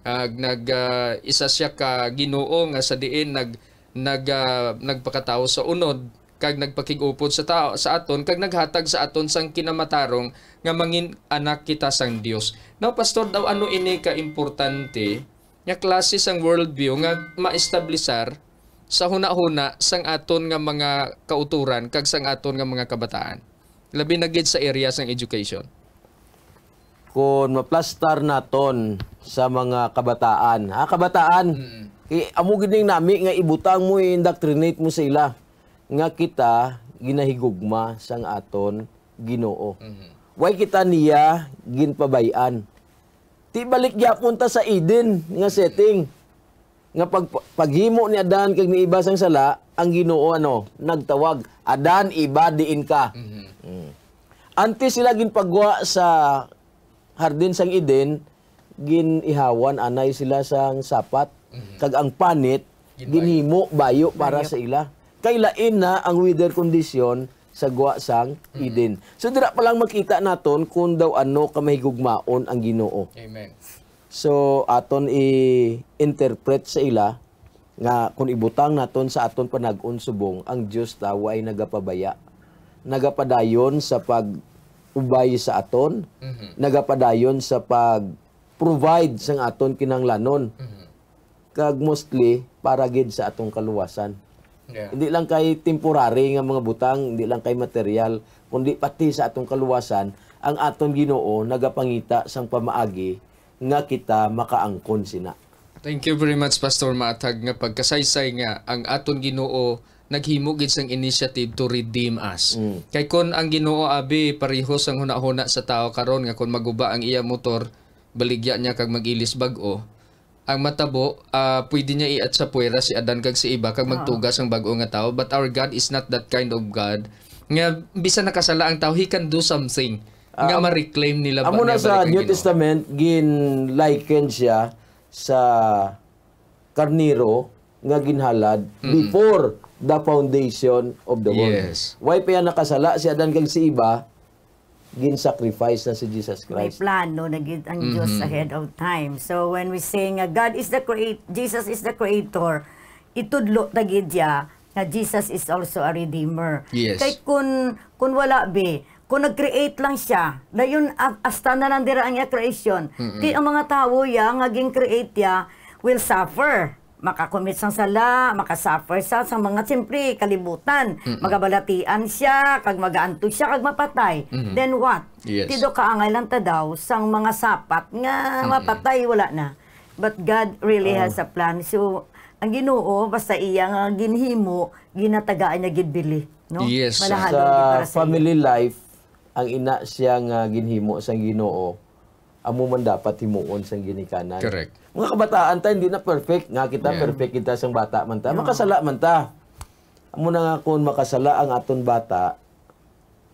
ag nag ah, isa siya ka Ginoo nga sa diin nag nag ah, nagpakatao sa unod kag nagpakigupod sa tao sa aton kag naghatag sa aton sang kinamatarong nga mangin anak kita sang Dios. Now pastor daw ano ini ka importante nga klase sang worldview nga maestablisar sa huna-huna sang aton nga mga kauturan kag sang aton nga mga kabataan. Labi na gid sa area sang education. Kung maplastar naton sa mga kabataan. Ha, kabataan. Kay amo gining nami nga ibutang mo indoctrinate mo sa ila nga kita ginahigugma sang aton Ginoo. Way kita niya ginpabayan. Ti balik gyapon ta sa Eden nga setting. Nga pag paghimo ni Adan kag ni iba sang sala, ang Ginoo ano, nagtawag, Adan iba diin ka. Mm. Antes sila ginpagwa sa hardin sang Eden, ginihawan anay sila sang sapat kag ang panit ginhimo bayo para sa ila. Kay lain na ang weather condition sa gwa sang Eden. So dira pa lang makita naton kung daw ano kamahigugmaon ang Ginoo. Amen. So aton i-interpret sa ila nga kung ibutang naton sa aton panag-on subong ang Dios daw ay nagapabaya. Nagapadayon sa pag ubay sa aton, nagapadayon sa pag provide sang aton kinanglanon. Kag mostly para gid sa atong kaluwasan. Yeah. Hindi lang kay temporary nga mga butang, hindi lang kay material, kundi pati sa atong kaluwasan, ang atong Ginoo nagapangita sang pamaagi nga kita makaangkon sina. Thank you very much Pastor Matag nga pagkasaysay nga ang aton Ginoo naghimo gid sang initiative to redeem us. Kay kon ang Ginoo abi parehos ang hunahuna sa tao karon nga kon maguba ang iya motor baligya niya kag magilis bag-o. Ang matabo ah, pwede niya iat sa puwera si Adan kag si iba kag magtugas ang bag-o nga tao. But our God is not that kind of God. Nga bisan nakasala ang tao he can do something nga ma-reclaim nila ba Amo na sa New. Testament gin liken siya sa karniro nga ginhalad before the foundation of the world. Yes. Why pa yan nakasala si Adan kag si iba gin-sacrifice na si Jesus May Christ. plano na gid ang Diyos ahead of time. So when we say nga God is the creator, Jesus is the creator, itudlo na gid ya nga Jesus is also a redeemer. Yes. Kay kun kun wala be, kung nag-create lang siya, dayon a- hasta na lang dira ang iya creation. Di ang mga tawo ya nga gin-create ya will suffer makakomit sang sala, makasuffer sa sa mga siyempre kalibutan, magabalatian siya, kag magaantog siya, kag mapatay. Then what? Yes. Tido kaangay lang ta daw sang mga sapat nga mapatay wala na. But God really has a plan. So ang Ginoo basta iya nga ginhimo, ginatagaan niya gid bili, no? Yes. Malahalo sa sa family life, ang ina siya nga ginhimo sang Ginoo, amo man dapat himuon sang ginikanan. Correct. Mga kabataan ta hindi na perfect, nga kita Yeah. perfect kita sang bata man ta. Makasala man ta. Amo na nga kung makasala ang aton bata,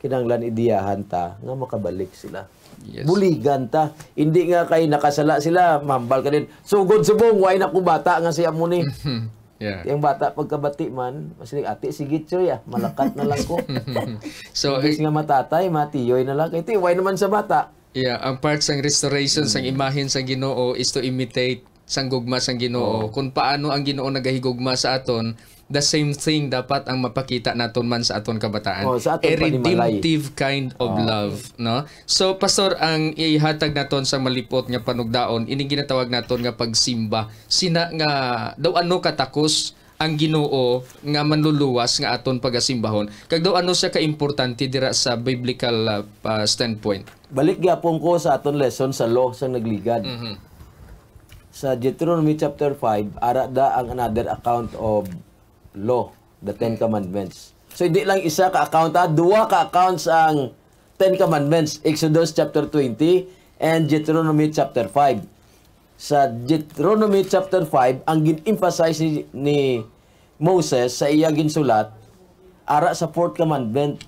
kinanglan idiyahan ta nga makabalik sila. Yes. Buligan ta. Hindi nga kay nakasala sila, mambal ka din. Sugod subong, way na ko bata nga siya mo ni. Hmm. Yeah. Yung bata pagkabati man, masilig, ate, sige choy ah, malakat na lang ko. So Imbis nga matatay, matiyoy na lang. Kaya tiway naman sa bata. Yeah, ang part sang restoration sang imahen sang Ginoo is to imitate sang gugma sang Ginoo. Kung paano ang Ginoo nagahigugma sa aton, the same thing dapat ang mapakita naton man sa aton kabataan. Oh, sa aton A redemptive kind of love, no? So pastor ang ihatag naton sa malipot nga panugdaon, ini ginatawag naton nga pagsimba. Sina nga daw ano katakos ang Ginoo nga manluluwas nga aton pagasimbahon. Kag daw ano siya kaimportante dira sa biblical uh, standpoint. Balik gyapon ko sa aton lesson sa law sa nagligad. Mhm. Sa Deuteronomy chapter 5, ara da ang another account of law, the Ten Commandments. So hindi lang isa ka account, ha? duwa ka accounts ang Ten Commandments, Exodus chapter 20 and Deuteronomy chapter 5. Sa Deuteronomy chapter 5, ang gin-emphasize ni, ni Moses sa iya ginsulat, ara sa fourth commandment,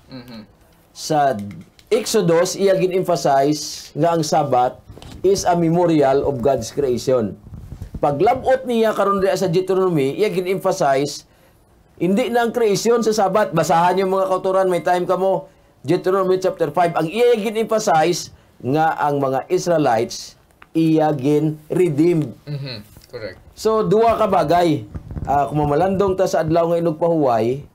sa Exodus, iya gin-emphasize nga ang Sabat is a memorial of God's creation. Paglabot niya karon diya sa Deuteronomy, iya gin-emphasize hindi na ang creation sa Sabat. Basahan yung mga kauturan, may time ka mo. Deuteronomy chapter 5. Ang iya gin-emphasize nga ang mga Israelites iya gin-redeem. Mhm. Correct. So, duwa ka bagay. Ah, kung mamalandong ta sa adlaw nga inog pahuway,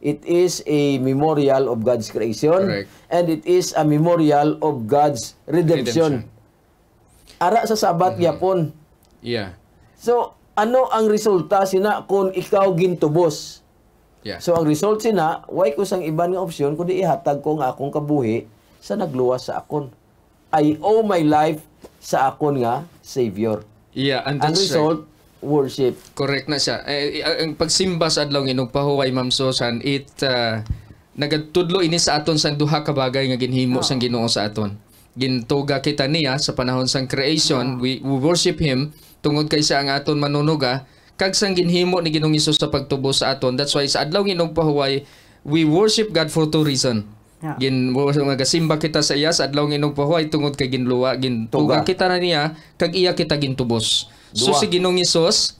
it is a memorial of God's creation Correct. and it is a memorial of God's redemption. Ara sa Sabat yapon. Yeah. So, ano ang resulta sina kung ikaw gintubos? Yeah. So, ang result sina, why ko sang iban nga opsyon kundi ihatag ko nga akong kabuhi sa nagluwas sa akon. I owe my life sa akon nga Savior. yeah, and Ang that's right. Worship. Correct na siya. Eh, eh, ang pagsimba sa adlaw ng pahuway Ma'am Susan, it uh, nagatudlo ini sa aton sang duha ka bagay nga ginhimo sang Ginoo sa aton. Gintuga kita niya sa panahon sang creation, we, we worship him tungod kay siya ang aton manunuga kag sang ginhimo ni Ginoong Hesus sa pagtubo sa aton. That's why sa adlaw nginog pahuway, we worship God for two reason. Yeah. Gin magasimba kita sa iya sa adlaw nginog pahuway tungod kay ginluwa, gintuga Tuga. kita na niya kag iya kita gintubos. So si Ginoong Hesus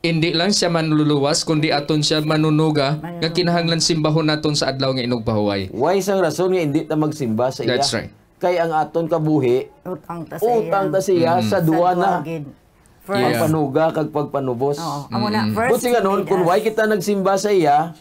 hindi lang siya manluluwas kundi aton siya manunuga nga kinahanglan simbahon naton sa adlaw nga inog pahuway. Why isang rason nga hindi ta magsimba sa iya? That's right. Kay ang aton kabuhi, Utang ta sa utang ta siya sa Sa duwa na. Mm. Yeah. Pagpanuga kag pagpanubos. Oo. Amo na, first Buti nga nun, made kung us- why kita nagsimba sa iya,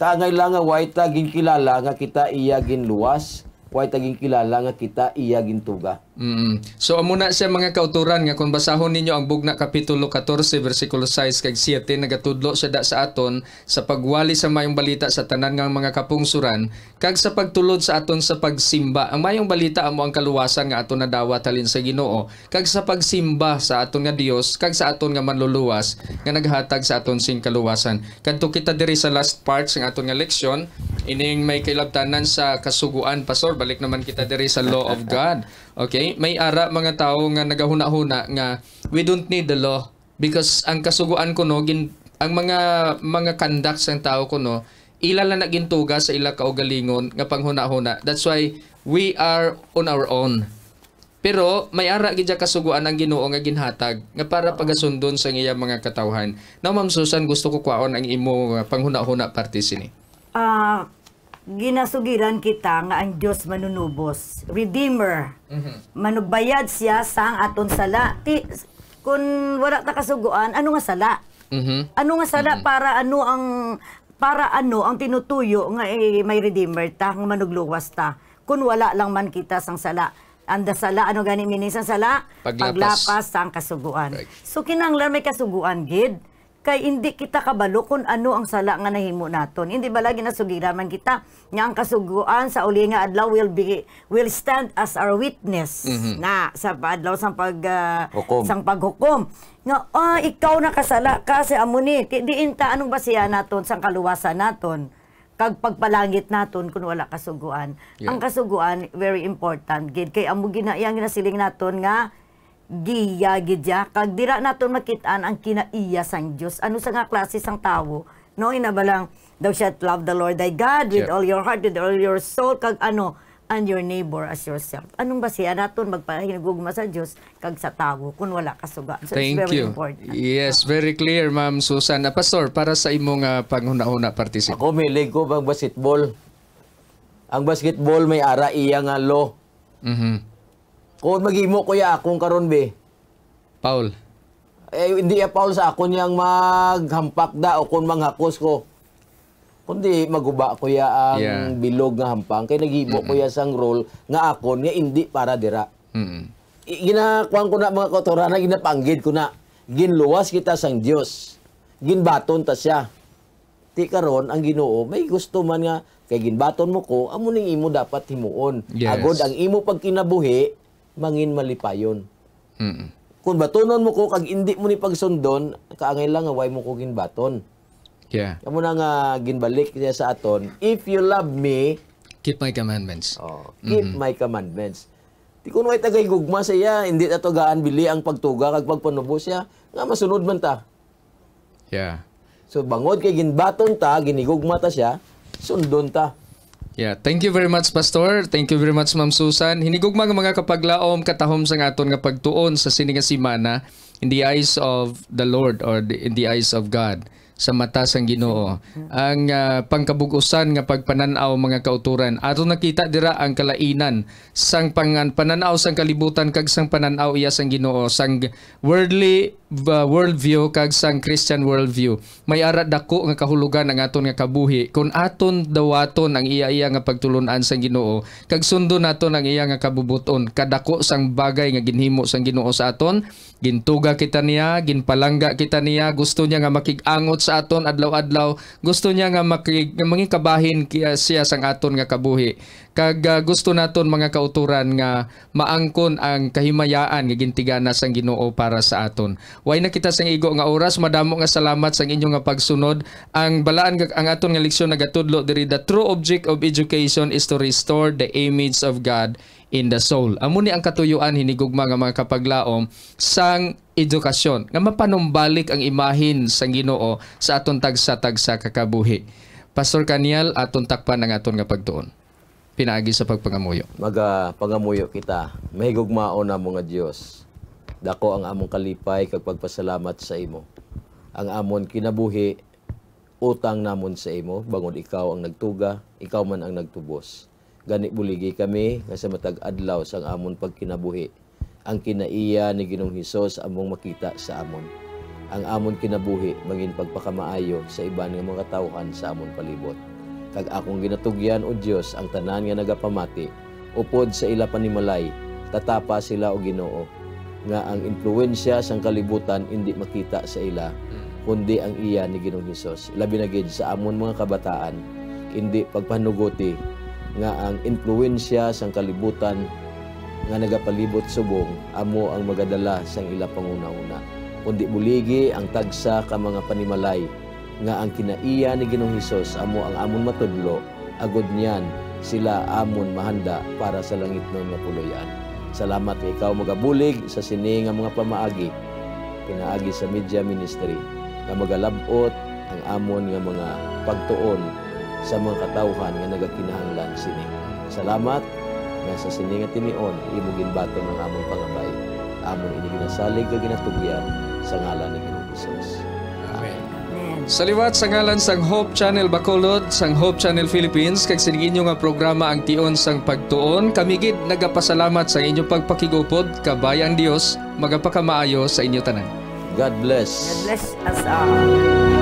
kaangay lang nga why ta ginkilala nga kita iya ginluwas, why ta ginkilala nga kita iya gintuga. Mm. So amo na siya mga kauturan nga kung basahon ninyo ang bugna kapitulo 14 bersikulo 6 kag 7 nagatudlo siya da sa aton sa pagwali sa mayong balita sa tanan nga mga kapungsuran kag sa pagtulod sa aton sa pagsimba. Ang mayong balita amo ang kaluwasan nga aton nadawat halin sa Ginoo kag sa pagsimba sa aton nga Dios kag sa aton nga manluluwas nga naghatag sa aton sing kaluwasan. Kadto kita diri sa last part sa aton nga leksyon ining may kailabtanan sa kasuguan pastor balik naman kita diri sa law of God. Okay? May ara mga tao nga nagahuna-huna nga we don't need the law because ang kasuguan ko no gin, ang mga mga conducts ng tao ko no ila lang na gintuga sa ila kaugalingon nga panghuna-huna. That's why we are on our own. Pero may ara gid kasuguan ang Ginoo nga ginhatag nga para pagasundon sa iya mga katawhan. Now Ma'am Susan gusto ko kwaon ang imo uh, panghuna-huna parte sini. Ah, ginasugiran kita nga ang Dios manunubos, Redeemer. Manugbayad siya sang aton sala. Ti kun wala ta kasuguan, ano nga sala? Mhm. Ano nga sala para ano ang para ano ang tinutuyo nga eh, may Redeemer ta nga manugluwas ta. Kun wala lang man kita sang sala. Anda sala ano gani meaning sang sala? Paglapas. Paglapas sang kasuguan. Right. So kinanglan may kasuguan gid kay hindi kita kabalo kung ano ang sala nga nahimo naton. Hindi ba lagi nasugiran man kita nga ang kasuguan sa uli nga adlaw will be will stand as our witness na sa adlaw sang pag Hukom. sang paghukom. Nga ah ikaw na kasala kasi amo ni Di- diin ta anong basiya naton sang kaluwasan naton kag pagpalangit naton kun wala kasuguan. Yeah. Ang kasuguan very important gid kay amo ginayang ginasiling naton nga giya gidya kag dira naton makit-an ang kinaiya sang Dios ano sa nga klase sang tawo no inabalang thou shalt love the Lord thy God with Yep. all your heart with all your soul kag ano and your neighbor as yourself anong basiya naton magpahinugugma sa Dios kag sa tawo kun wala kasuga so Thank it's very you. important Yes, very clear Ma'am Susan. Ah, Pastor, para sa imong uh, panghuna-huna participant. Ako milig ko bang basketball. Ang basketball may ara iya nga law. Mhm. Kung magimo ko ya akong karon be, Paul. eh hindi ya Paul sa ako niyang maghampak da o kung manghakos ko. Kundi maguba ko ya ang Yeah. bilog nga hampang kay naghimo ko ya sang role nga akon nga hindi para dira. Mhm. I- ginakuan ko na mga kautoran na ginapanggid ko na ginluwas kita sang Dios. Ginbaton ta siya. Ti karon ang Ginoo may gusto man nga kay ginbaton mo ko amo ning imo dapat himuon. Yes. Agod ang imo pagkinabuhi mangin malipayon. Mhm. Kung batonon mo ko kag hindi mo ni pagsundon, kaangay lang nga way mo ko ginbaton. Yeah. Amo na nga ginbalik niya sa aton, if you love me, Keep my commandments. oh, keep my commandments. Di kun way tagay gugma sa iya, hindi na to gaan bili ang pagtuga kag pagpanubo siya, nga masunod man ta. Yeah. So bangod kay ginbaton ta, ginigugma ta siya, sundon ta. Yeah, thank you very much Pastor. Thank you very much Ma'am Susan. Hinigugma nga mga kapaglaom katahom sa aton nga pagtuon sa sini nga simana in the eyes of the Lord or the- in the eyes of God sa mata sang Ginoo. Ang ah, pangkabugusan nga pagpananaw mga kauturan. Ato nakita dira ang kalainan sang pangan pananaw sang kalibutan kag sang pananaw iya sang Ginoo sang worldly uh, worldview kag sang Christian worldview. May ara dako nga kahulugan ang aton nga kabuhi. Kung aton dawaton ang iya-iya nga pagtulunan sang Ginoo kag sundo naton ang iya nga kabubuton. Kadako sang bagay nga ginhimo sang Ginoo sa aton. Gintuga kita niya ginpalangga kita niya. Gusto niya nga makig-angot sa aton adlaw-adlaw. Gusto niya nga makig mangikabahin siya sang aton nga kabuhi. Kag uh, gusto naton mga kauturan nga maangkon ang kahimayaan nga gintigana sang Ginoo para sa aton Way na kita sang igo nga oras, madamo nga salamat sa inyo nga pagsunod. Ang balaan ang aton nga leksyon nagatudlo diri the true object of education is to restore the image of God in the soul. Amo ni ang katuyuan hinigugma nga mga kapaglaom sang edukasyon nga mapanumbalik ang imahin sang Ginoo sa aton tagsa-tagsa kakabuhi. Pastor Kaniel, aton takpan ang aton nga pagtuon. Pinaagi sa pagpangamuyo. Maga pangamuyo kita. Mahigugmao na mga Dios. Dako ang among kalipay kag pagpasalamat sa imo. Ang amon kinabuhi utang namon sa imo bangod ikaw ang nagtuga, ikaw man ang nagtubos. Gani buligi kami nga sa matag adlaw sang amon pagkinabuhi. Ang kinaiya ni Ginoong Hesus among makita sa amon. Ang amon kinabuhi mangin pagpakamaayo sa iban nga mga tawhan sa amon palibot kag akong ginatugyan o Dios ang tanan nga nagapamati upod sa ila panimalay tatapa sila o Ginoo nga ang impluwensya sang kalibutan hindi makita sa ila kundi ang iya ni Ginoong Hesus. Labi na gid sa amon mga kabataan hindi pagpanuguti nga ang impluwensya sang kalibutan nga nagapalibot subong amo ang magadala sang ila panguna-una. Kundi buligi ang tagsa ka mga panimalay nga ang kinaiya ni Ginoong Hesus amo ang amon matudlo agod niyan sila amon mahanda para sa langit nun nga puloyan. Salamat kay ikaw magabulig sa sini nga mga pamaagi pinaagi sa media ministry nga magalabot ang amon nga mga pagtuon sa mga katawhan nga nagakinahanglan sini. Salamat nga sa sini nga tinion imo ginbaton ang amon pangabay. Amon ini ginasalig kag ginatugyan sa ngalan ni Ginoong Hesus. Sa liwat sa ngalan sang Hope Channel Bacolod, sang Hope Channel Philippines, kag sa inyo nga programa ang Tion sang Pagtuon, kami gid nagapasalamat sa inyo pagpakigupod, kabayan Dios, magapakamaayo sa inyo tanan. God bless. God bless us all.